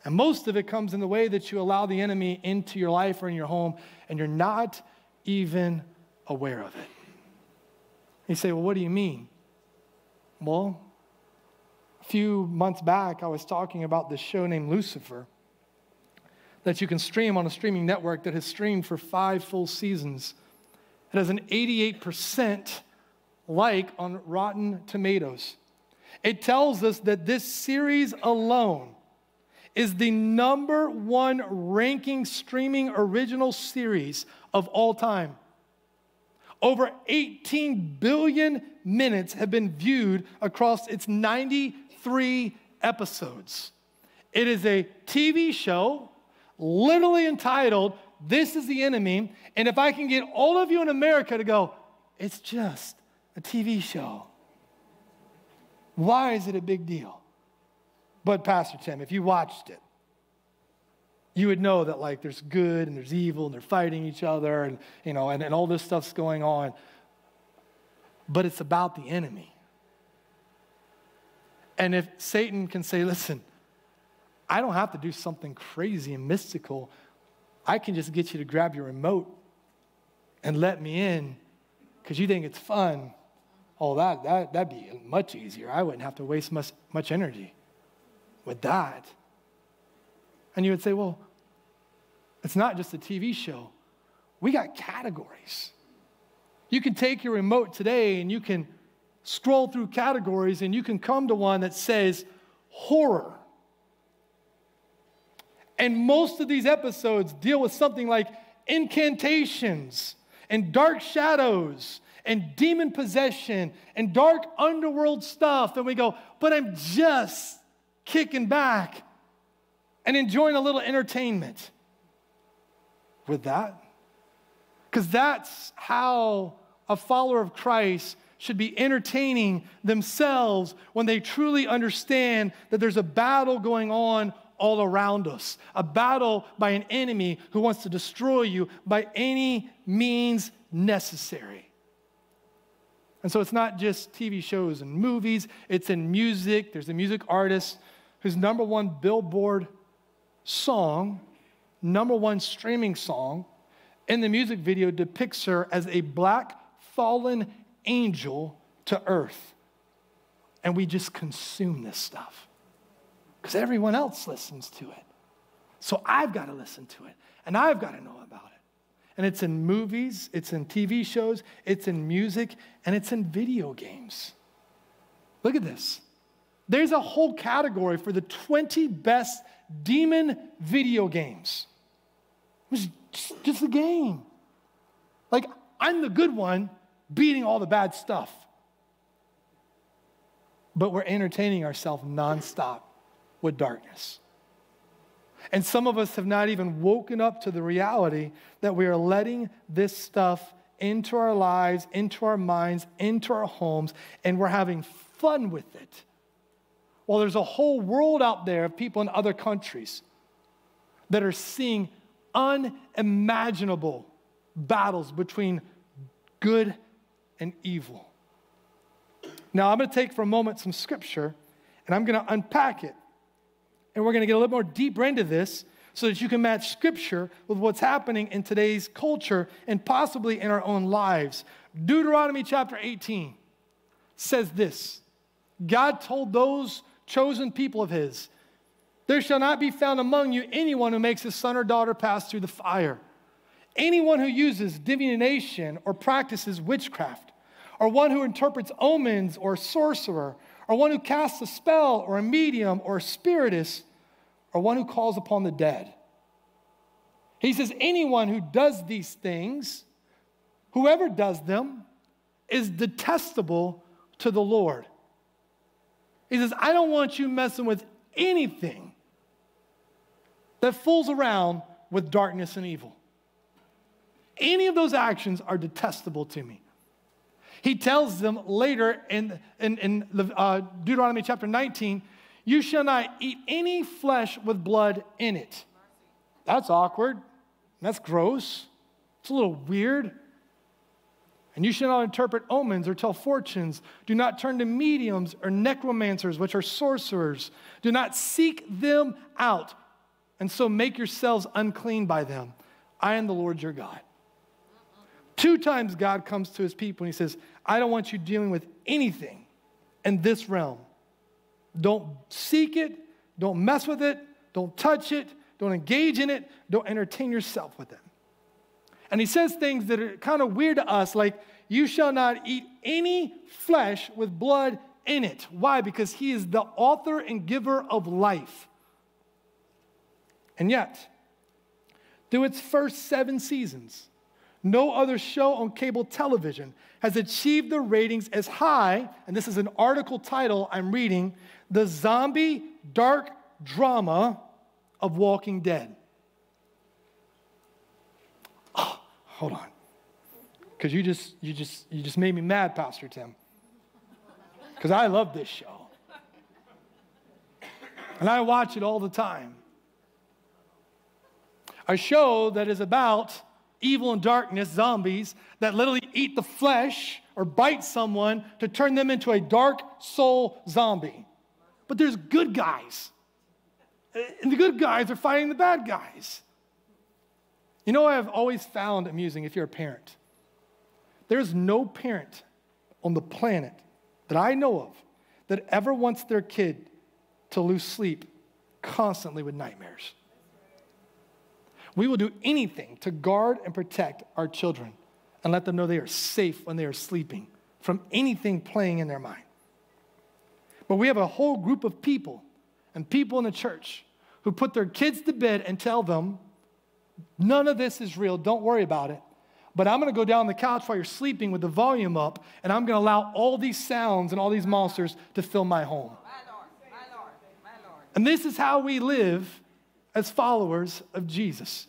And most of it comes in the way that you allow the enemy into your life or in your home, and you're not even aware of it. You say, Well, what do you mean? Well, a few months back, I was talking about this show named Lucifer that you can stream on a streaming network that has streamed for five full seasons. It has an 88% like on Rotten Tomatoes. It tells us that this series alone is the number one ranking streaming original series of all time. Over 18 billion minutes have been viewed across its 93 episodes. It is a TV show literally entitled this is the enemy. And if I can get all of you in America to go, it's just a TV show. Why is it a big deal? But, Pastor Tim, if you watched it, you would know that like there's good and there's evil and they're fighting each other and you know and, and all this stuff's going on. But it's about the enemy. And if Satan can say, listen, I don't have to do something crazy and mystical I can just get you to grab your remote and let me in because you think it's fun. Oh, that, that, that'd be much easier. I wouldn't have to waste much, much energy with that. And you would say, well, it's not just a TV show. We got categories. You can take your remote today and you can scroll through categories and you can come to one that says horror. And most of these episodes deal with something like incantations and dark shadows and demon possession and dark underworld stuff. And we go, but I'm just kicking back and enjoying a little entertainment with that. Because that's how a follower of Christ should be entertaining themselves when they truly understand that there's a battle going on all around us, a battle by an enemy who wants to destroy you by any means necessary. And so it's not just TV shows and movies, it's in music. There's a music artist whose number one billboard song, number one streaming song, in the music video depicts her as a black fallen angel to earth. And we just consume this stuff because everyone else listens to it. So I've got to listen to it and I've got to know about it. And it's in movies, it's in TV shows, it's in music, and it's in video games. Look at this. There's a whole category for the 20 best demon video games. It's just, a game. Like, I'm the good one beating all the bad stuff. But we're entertaining ourselves nonstop with darkness. And some of us have not even woken up to the reality that we are letting this stuff into our lives, into our minds, into our homes, and we're having fun with it. While there's a whole world out there of people in other countries that are seeing unimaginable battles between good and evil. Now, I'm going to take for a moment some scripture and I'm going to unpack it and we're going to get a little more deeper into this so that you can match scripture with what's happening in today's culture and possibly in our own lives. Deuteronomy chapter 18 says this God told those chosen people of his, There shall not be found among you anyone who makes his son or daughter pass through the fire. Anyone who uses divination or practices witchcraft, or one who interprets omens or sorcerer, or one who casts a spell, or a medium, or a spiritist, or one who calls upon the dead. He says, anyone who does these things, whoever does them, is detestable to the Lord. He says, I don't want you messing with anything that fools around with darkness and evil. Any of those actions are detestable to me. He tells them later in, in, in uh, Deuteronomy chapter 19, you shall not eat any flesh with blood in it. That's awkward. That's gross. It's a little weird. And you shall not interpret omens or tell fortunes. Do not turn to mediums or necromancers, which are sorcerers. Do not seek them out, and so make yourselves unclean by them. I am the Lord your God. Two times God comes to his people and he says, I don't want you dealing with anything in this realm. Don't seek it, don't mess with it, don't touch it, don't engage in it, don't entertain yourself with it. And he says things that are kind of weird to us, like, You shall not eat any flesh with blood in it. Why? Because he is the author and giver of life. And yet, through its first seven seasons, no other show on cable television has achieved the ratings as high, and this is an article title I'm reading The Zombie Dark Drama of Walking Dead. Oh, hold on. Because you just, you, just, you just made me mad, Pastor Tim. Because I love this show. And I watch it all the time. A show that is about evil and darkness, zombies, that literally eat the flesh or bite someone to turn them into a dark soul zombie. But there's good guys. And the good guys are fighting the bad guys. You know, I've always found amusing if you're a parent. There's no parent on the planet that I know of that ever wants their kid to lose sleep constantly with nightmares. We will do anything to guard and protect our children and let them know they are safe when they are sleeping from anything playing in their mind. But we have a whole group of people and people in the church who put their kids to bed and tell them, none of this is real, don't worry about it. But I'm gonna go down on the couch while you're sleeping with the volume up, and I'm gonna allow all these sounds and all these monsters to fill my home. And this is how we live as followers of Jesus.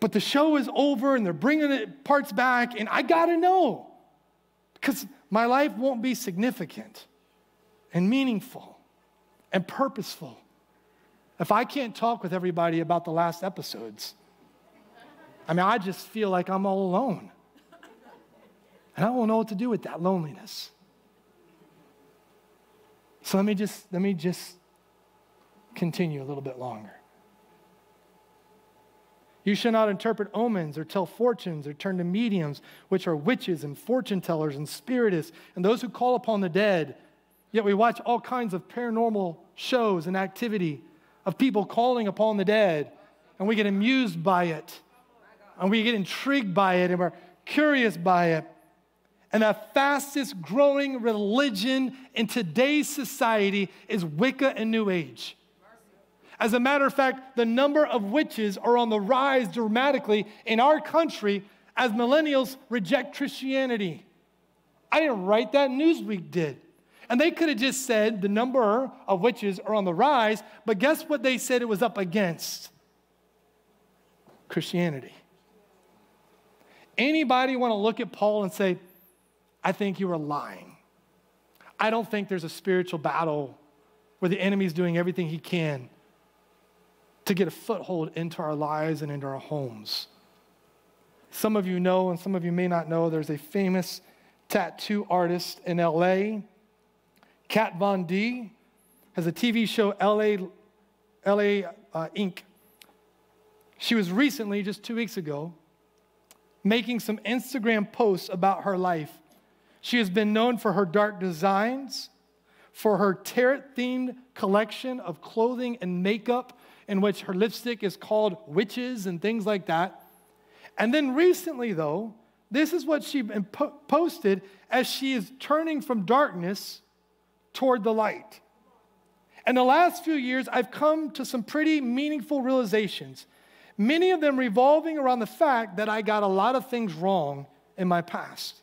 But the show is over and they're bringing the parts back, and I gotta know because my life won't be significant and meaningful and purposeful if I can't talk with everybody about the last episodes. I mean, I just feel like I'm all alone. And I won't know what to do with that loneliness. So let me just let me just continue a little bit longer. You shall not interpret omens or tell fortunes or turn to mediums, which are witches and fortune tellers and spiritists and those who call upon the dead. Yet we watch all kinds of paranormal shows and activity of people calling upon the dead, and we get amused by it, and we get intrigued by it, and we're curious by it. And the fastest growing religion in today's society is Wicca and New Age. As a matter of fact, the number of witches are on the rise dramatically in our country as millennials reject Christianity. I didn't write that, Newsweek did. And they could have just said the number of witches are on the rise, but guess what they said it was up against? Christianity. Anybody want to look at Paul and say, I think you are lying? I don't think there's a spiritual battle where the enemy's doing everything he can to get a foothold into our lives and into our homes. Some of you know, and some of you may not know, there's a famous tattoo artist in LA, Kat Von D, has a TV show, LA, LA uh, Ink. She was recently, just two weeks ago, making some Instagram posts about her life. She has been known for her dark designs, for her tarot themed collection of clothing and makeup, in which her lipstick is called witches and things like that. And then recently, though, this is what she posted as she is turning from darkness toward the light. In the last few years, I've come to some pretty meaningful realizations, many of them revolving around the fact that I got a lot of things wrong in my past.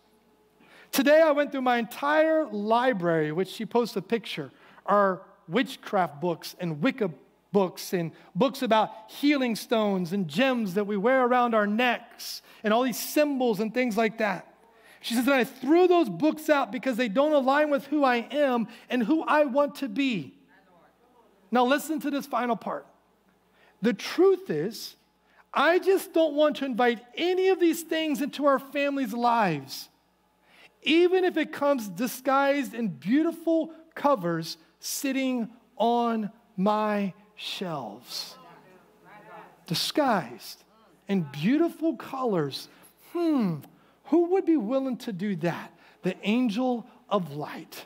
Today, I went through my entire library, which she posted a picture, are witchcraft books and Wicca books and books about healing stones and gems that we wear around our necks and all these symbols and things like that. She says that I threw those books out because they don't align with who I am and who I want to be. Now, listen to this final part. The truth is, I just don't want to invite any of these things into our family's lives, even if it comes disguised in beautiful covers sitting on my shelves. Disguised in beautiful colors. Hmm, who would be willing to do that? The angel of light.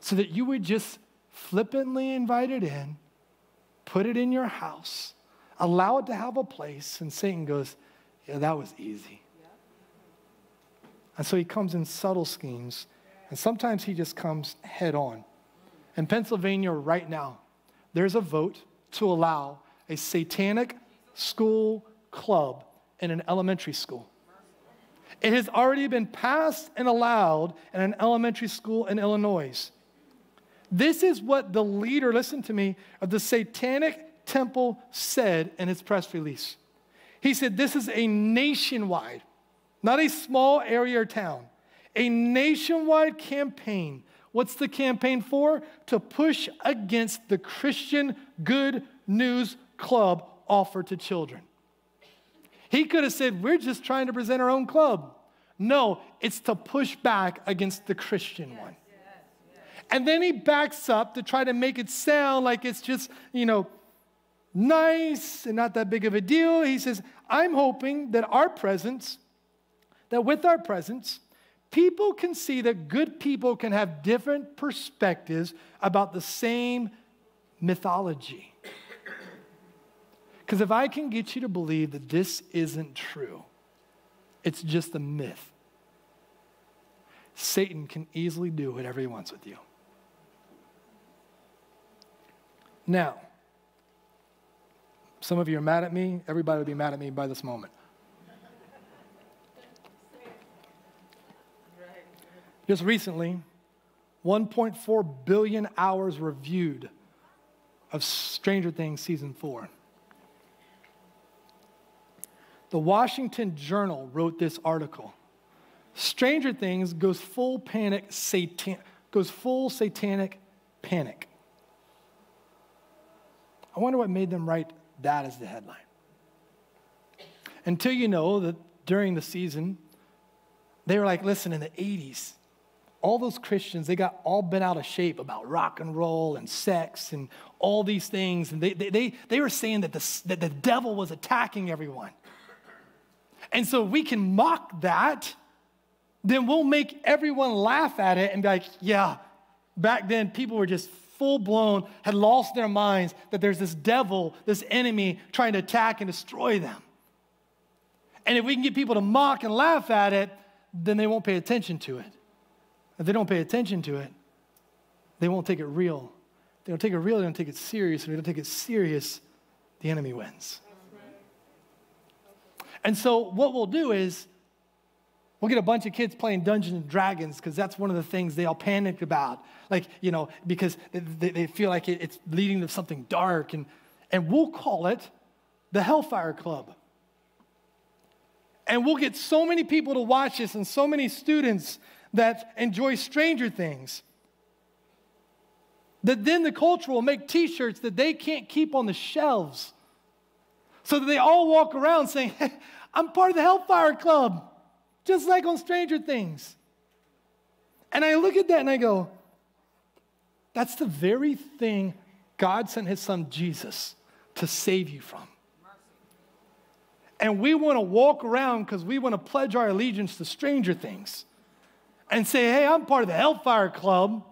So that you would just flippantly invite it in, put it in your house, allow it to have a place, and Satan goes, Yeah, that was easy. And so he comes in subtle schemes, and sometimes he just comes head on. In Pennsylvania right now, there's a vote to allow a satanic school club in an elementary school. It has already been passed and allowed in an elementary school in Illinois. This is what the leader, listen to me, of the Satanic Temple said in his press release. He said, This is a nationwide, not a small area or town, a nationwide campaign What's the campaign for? To push against the Christian Good News Club offer to children. He could have said, We're just trying to present our own club. No, it's to push back against the Christian one. And then he backs up to try to make it sound like it's just, you know, nice and not that big of a deal. He says, I'm hoping that our presence, that with our presence, people can see that good people can have different perspectives about the same mythology. Because if I can get you to believe that this isn't true, it's just a myth, Satan can easily do whatever he wants with you. Now, some of you are mad at me. Everybody will be mad at me by this moment. Just recently, 1.4 billion hours were viewed of Stranger Things season four. The Washington Journal wrote this article. Stranger Things goes full panic, satan, goes full satanic panic. I wonder what made them write that as the headline. Until you know that during the season, they were like, listen, in the 80s, all those Christians, they got all bent out of shape about rock and roll and sex and all these things. And they, they, they, they were saying that the, that the devil was attacking everyone. And so we can mock that, then we'll make everyone laugh at it and be like, yeah, back then people were just full blown, had lost their minds that there's this devil, this enemy trying to attack and destroy them. And if we can get people to mock and laugh at it, then they won't pay attention to it. If they don't pay attention to it, they won't take it real. If they don't take it real, they don't take it serious. If they don't take it serious, the enemy wins. And so what we'll do is we'll get a bunch of kids playing Dungeons and Dragons because that's one of the things they all panic about. Like, you know, because they, they feel like it, it's leading to something dark. And, and we'll call it the Hellfire Club. And we'll get so many people to watch this and so many students that enjoy Stranger Things that then the culture will make t shirts that they can't keep on the shelves so that they all walk around saying, I'm part of the Hellfire Club, just like on Stranger Things. And I look at that and I go, that's the very thing God sent his son Jesus to save you from. And we want to walk around because we want to pledge our allegiance to Stranger Things and say, hey, I'm part of the Hellfire Club,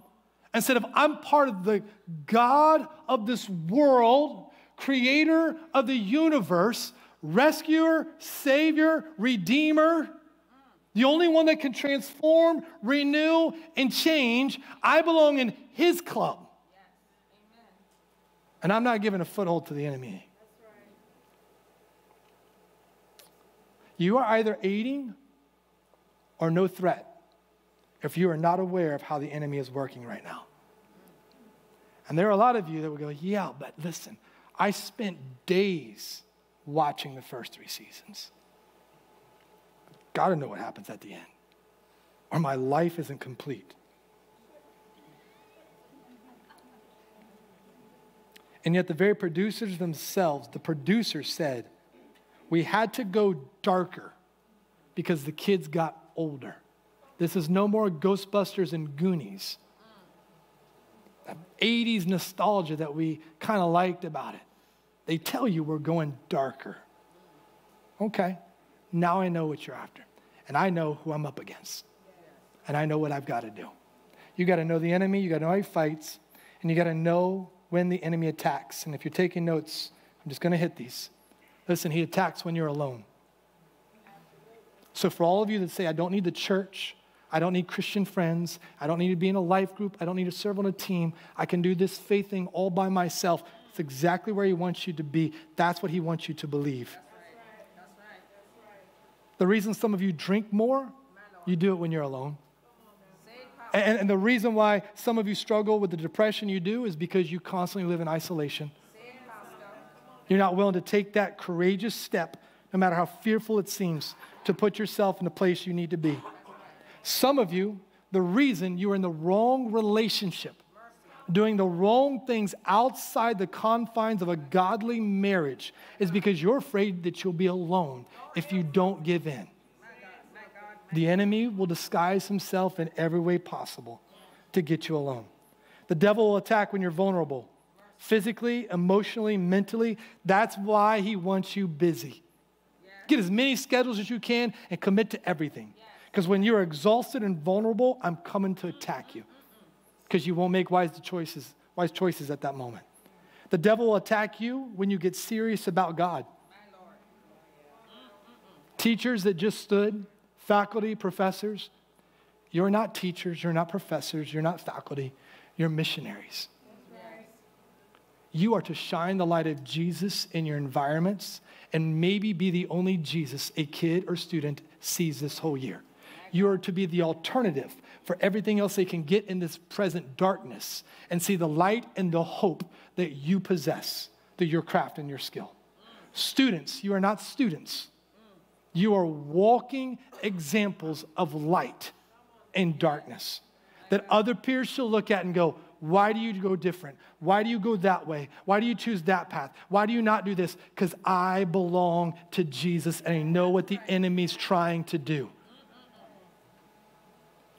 instead of I'm part of the God of this world, creator of the universe, rescuer, savior, redeemer, the only one that can transform, renew, and change. I belong in his club. And I'm not giving a foothold to the enemy. You are either aiding or no threat if you are not aware of how the enemy is working right now. And there are a lot of you that will go, Yeah, but listen, I spent days watching the first three seasons. Gotta know what happens at the end, or my life isn't complete. And yet, the very producers themselves, the producers said, we had to go darker because the kids got older. This is no more Ghostbusters and Goonies. That 80s nostalgia that we kind of liked about it. They tell you we're going darker. Okay, now I know what you're after. And I know who I'm up against. And I know what I've got to do. You got to know the enemy, you got to know how he fights, and you got to know when the enemy attacks. And if you're taking notes, I'm just going to hit these. Listen, he attacks when you're alone. So, for all of you that say, I don't need the church, I don't need Christian friends. I don't need to be in a life group. I don't need to serve on a team. I can do this faith thing all by myself. It's exactly where He wants you to be. That's what He wants you to believe. The reason some of you drink more, you do it when you're alone. And, and the reason why some of you struggle with the depression you do is because you constantly live in isolation. You're not willing to take that courageous step, no matter how fearful it seems, to put yourself in the place you need to be. Some of you, the reason you're in the wrong relationship, doing the wrong things outside the confines of a godly marriage, is because you're afraid that you'll be alone if you don't give in. The enemy will disguise himself in every way possible to get you alone. The devil will attack when you're vulnerable, physically, emotionally, mentally. That's why he wants you busy. Get as many schedules as you can and commit to everything. Because when you're exhausted and vulnerable, I'm coming to attack you. Because you won't make wise choices, wise choices at that moment. The devil will attack you when you get serious about God. Teachers that just stood, faculty, professors, you're not teachers, you're not professors, you're not faculty, you're missionaries. You are to shine the light of Jesus in your environments and maybe be the only Jesus a kid or student sees this whole year. You are to be the alternative for everything else they can get in this present darkness and see the light and the hope that you possess through your craft and your skill. Students, you are not students. You are walking examples of light in darkness that other peers shall look at and go, Why do you go different? Why do you go that way? Why do you choose that path? Why do you not do this? Because I belong to Jesus and I know what the enemy's trying to do.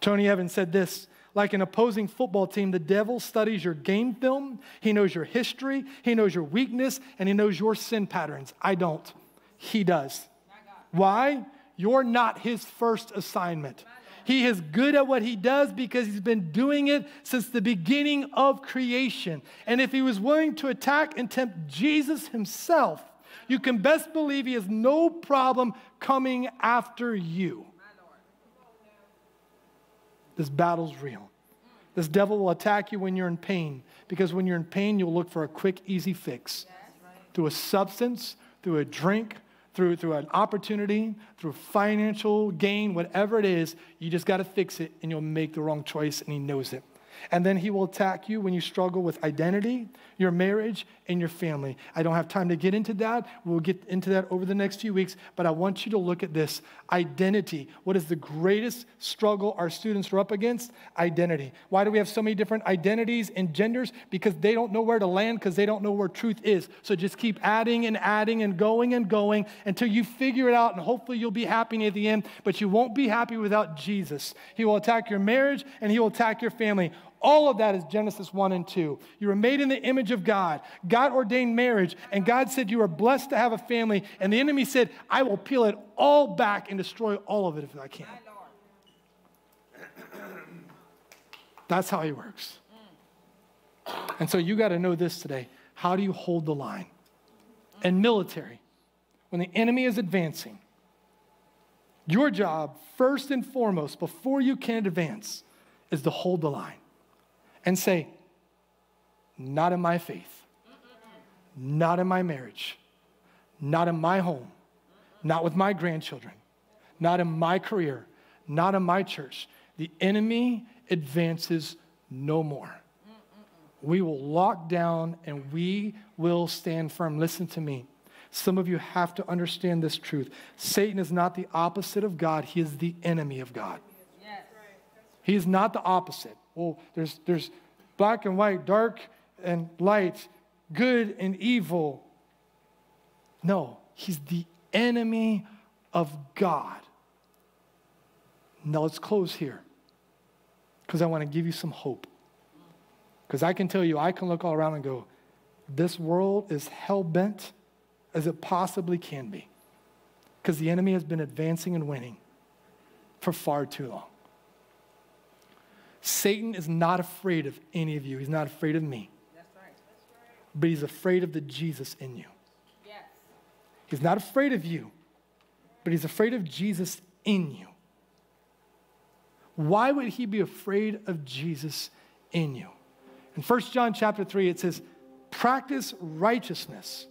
Tony Evans said this like an opposing football team, the devil studies your game film, he knows your history, he knows your weakness, and he knows your sin patterns. I don't. He does. Why? You're not his first assignment. He is good at what he does because he's been doing it since the beginning of creation. And if he was willing to attack and tempt Jesus himself, you can best believe he has no problem coming after you. This battle's real. This devil will attack you when you're in pain because when you're in pain, you'll look for a quick, easy fix through a substance, through a drink, through, through an opportunity, through financial gain, whatever it is, you just got to fix it and you'll make the wrong choice, and he knows it. And then he will attack you when you struggle with identity, your marriage, and your family. I don't have time to get into that. We'll get into that over the next few weeks, but I want you to look at this identity. What is the greatest struggle our students are up against? Identity. Why do we have so many different identities and genders? Because they don't know where to land because they don't know where truth is. So just keep adding and adding and going and going until you figure it out, and hopefully you'll be happy at the end, but you won't be happy without Jesus. He will attack your marriage and he will attack your family. All of that is Genesis 1 and 2. You were made in the image of God. God ordained marriage, and God said you are blessed to have a family. And the enemy said, I will peel it all back and destroy all of it if I can. That's how he works. And so you got to know this today. How do you hold the line? And military, when the enemy is advancing, your job, first and foremost, before you can advance, is to hold the line and say, Not in my faith, not in my marriage, not in my home, not with my grandchildren, not in my career, not in my church. The enemy advances no more. We will lock down and we will stand firm. Listen to me. Some of you have to understand this truth. Satan is not the opposite of God, he is the enemy of God. He is not the opposite. Well, there's, there's black and white, dark and light, good and evil. No, he's the enemy of God. Now let's close here because I want to give you some hope. Because I can tell you, I can look all around and go, this world is hell bent as it possibly can be. Because the enemy has been advancing and winning for far too long. Satan is not afraid of any of you. He's not afraid of me. But he's afraid of the Jesus in you. He's not afraid of you, but he's afraid of Jesus in you. Why would he be afraid of Jesus in you? In 1 John chapter 3, it says, practice righteousness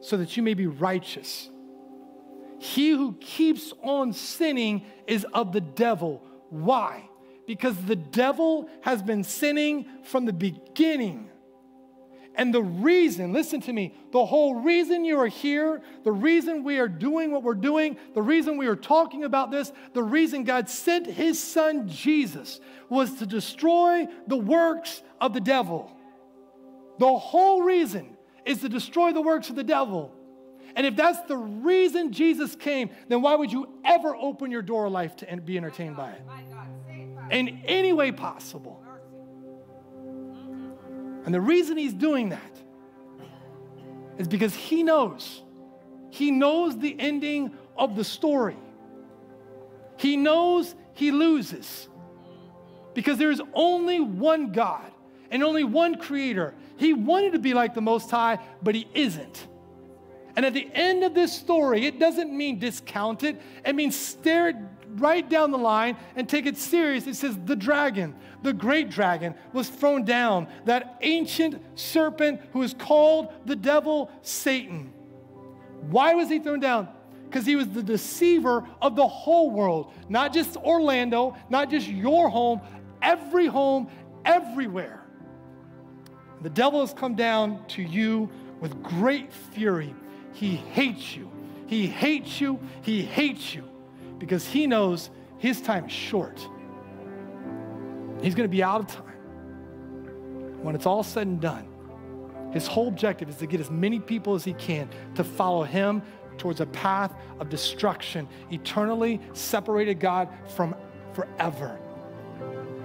so that you may be righteous. He who keeps on sinning is of the devil. Why? Because the devil has been sinning from the beginning. And the reason, listen to me, the whole reason you are here, the reason we are doing what we're doing, the reason we are talking about this, the reason God sent his son Jesus was to destroy the works of the devil. The whole reason is to destroy the works of the devil. And if that's the reason Jesus came, then why would you ever open your door of life to be entertained by it? In any way possible. And the reason he's doing that is because he knows. He knows the ending of the story. He knows he loses. Because there is only one God and only one creator. He wanted to be like the Most High, but he isn't. And at the end of this story, it doesn't mean discount it, it means stare it right down the line and take it serious. It says, The dragon, the great dragon, was thrown down, that ancient serpent who is called the devil Satan. Why was he thrown down? Because he was the deceiver of the whole world, not just Orlando, not just your home, every home, everywhere. The devil has come down to you with great fury. He hates you. He hates you. He hates you because he knows his time is short. He's going to be out of time. When it's all said and done, his whole objective is to get as many people as he can to follow him towards a path of destruction, eternally separated God from forever.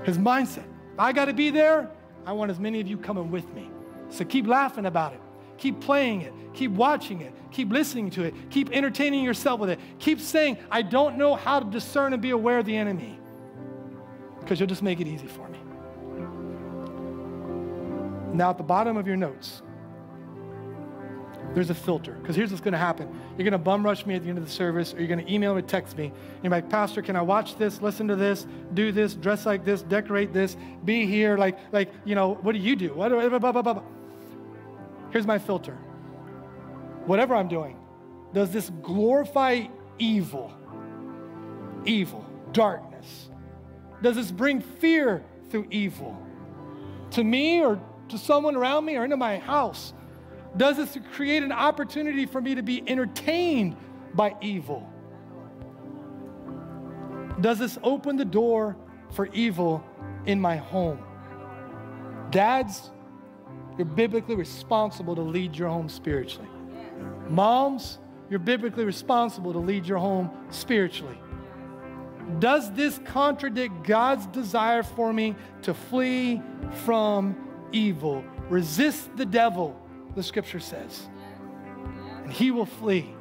His mindset I got to be there. I want as many of you coming with me. So keep laughing about it. Keep playing it. Keep watching it. Keep listening to it. Keep entertaining yourself with it. Keep saying, I don't know how to discern and be aware of the enemy. Because you'll just make it easy for me. Now, at the bottom of your notes, there's a filter. Because here's what's going to happen you're going to bum rush me at the end of the service, or you're going to email me, text me. You're like, Pastor, can I watch this, listen to this, do this, dress like this, decorate this, be here? Like, like you know, what do you do? What, blah, blah, blah, blah. Here's my filter. Whatever I'm doing, does this glorify evil? Evil, darkness. Does this bring fear through evil? To me or to someone around me or into my house? Does this create an opportunity for me to be entertained by evil? Does this open the door for evil in my home? Dads, you're biblically responsible to lead your home spiritually. Moms, you're biblically responsible to lead your home spiritually. Does this contradict God's desire for me to flee from evil? Resist the devil, the scripture says, and he will flee.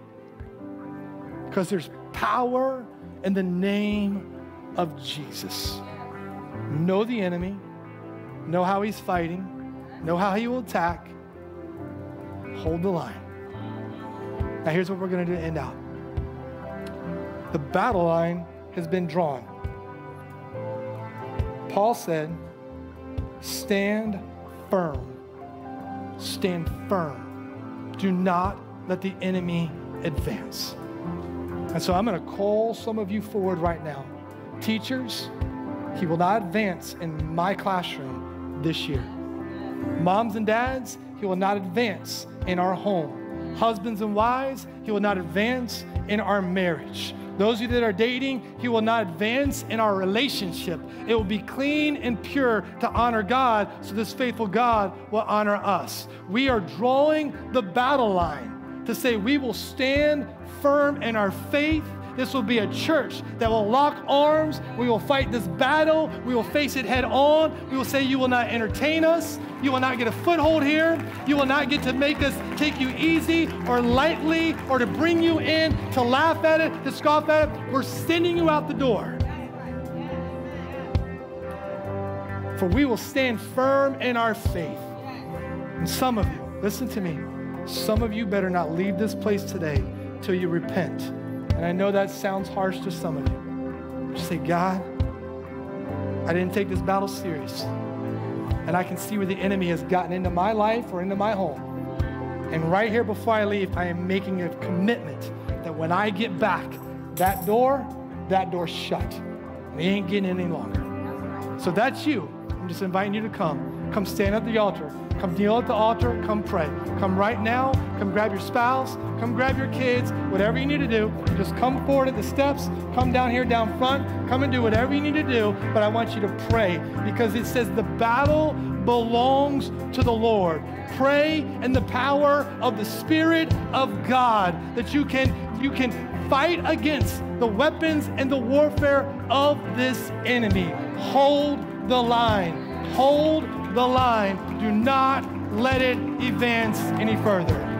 Because there's power in the name of Jesus. Know the enemy, know how he's fighting, know how he will attack. Hold the line. Now, here's what we're going to do to end out the battle line has been drawn. Paul said, Stand firm. Stand firm. Do not let the enemy advance. And so I'm going to call some of you forward right now. Teachers, he will not advance in my classroom this year. Moms and dads, he will not advance in our home. Husbands and wives, he will not advance in our marriage. Those of you that are dating, He will not advance in our relationship. It will be clean and pure to honor God, so this faithful God will honor us. We are drawing the battle line to say we will stand firm in our faith. This will be a church that will lock arms. We will fight this battle. We will face it head on. We will say, You will not entertain us. You will not get a foothold here. You will not get to make us take you easy or lightly or to bring you in to laugh at it, to scoff at it. We're sending you out the door. For we will stand firm in our faith. And some of you, listen to me, some of you better not leave this place today till you repent. And I know that sounds harsh to some of you. Just say, God, I didn't take this battle serious. And I can see where the enemy has gotten into my life or into my home. And right here before I leave, I am making a commitment that when I get back, that door, that door's shut. And he ain't getting any longer. So that's you. I'm just inviting you to come. Come stand at the altar. Come kneel at the altar. Come pray. Come right now. Come grab your spouse. Come grab your kids. Whatever you need to do, just come forward at the steps. Come down here down front. Come and do whatever you need to do. But I want you to pray because it says the battle belongs to the Lord. Pray in the power of the Spirit of God that you can you can fight against the weapons and the warfare of this enemy. Hold the line. Hold the line. Do not let it advance any further.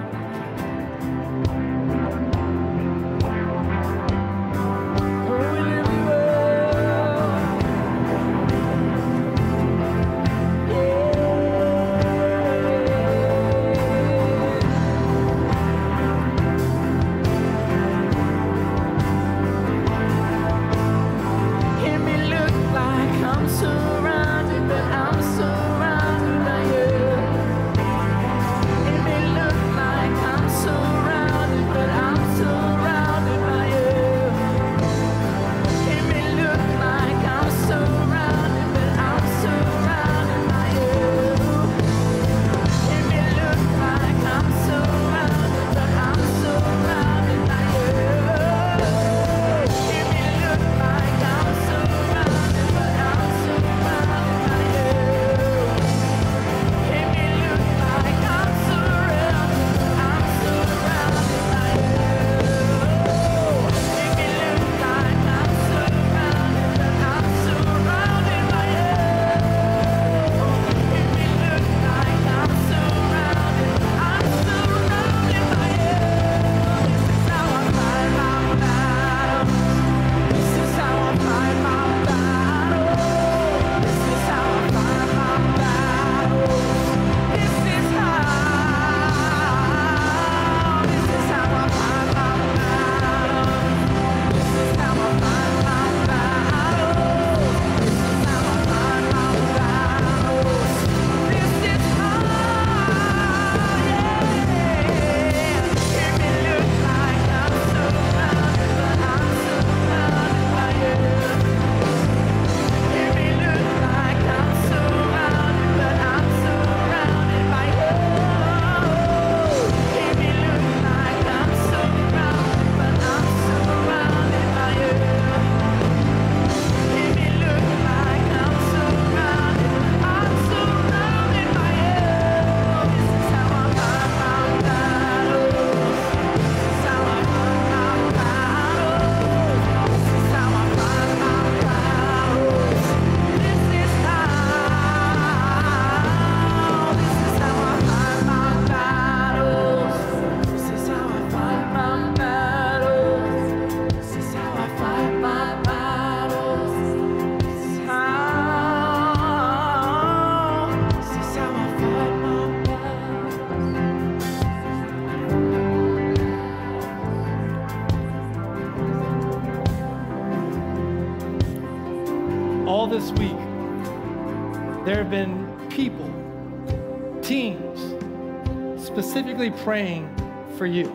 Specifically praying for you.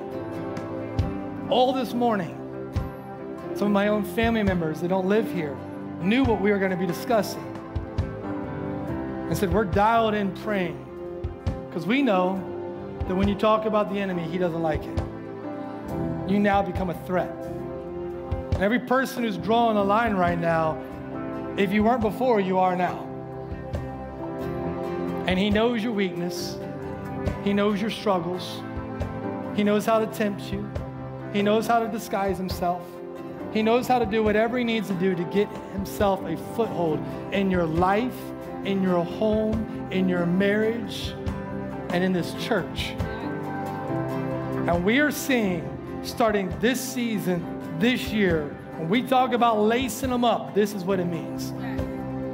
All this morning, some of my own family members that don't live here knew what we were going to be discussing and said, We're dialed in praying because we know that when you talk about the enemy, he doesn't like it. You now become a threat. And every person who's drawing a line right now, if you weren't before, you are now. And he knows your weakness, he knows your struggles, he knows how to tempt you, he knows how to disguise himself. He knows how to do whatever he needs to do to get himself a foothold in your life, in your home, in your marriage, and in this church. And we are seeing, starting this season, this year, when we talk about lacing them up, this is what it means.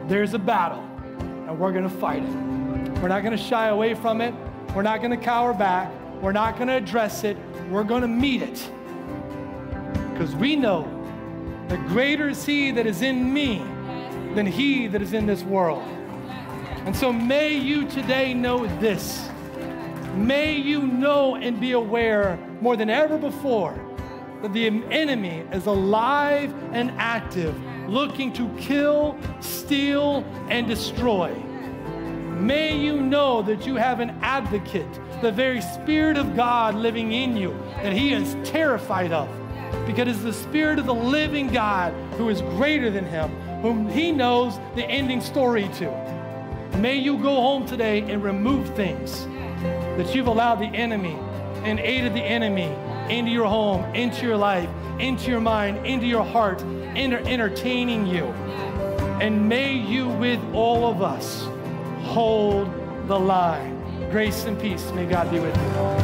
There's a battle, and we're going to fight it. We're not going to shy away from it. We're not going to cower back. We're not going to address it. We're going to meet it. Because we know the greater is He that is in me than He that is in this world. And so may you today know this. May you know and be aware more than ever before that the enemy is alive and active, looking to kill, steal, and destroy. May you know that you have an advocate, the very Spirit of God living in you, that He is terrified of. Because it's the Spirit of the living God who is greater than Him, whom He knows the ending story to. May you go home today and remove things that you've allowed the enemy and aided the enemy into your home, into your life, into your mind, into your heart, enter entertaining you. And may you, with all of us, hold the line. Grace and peace. May God be with you.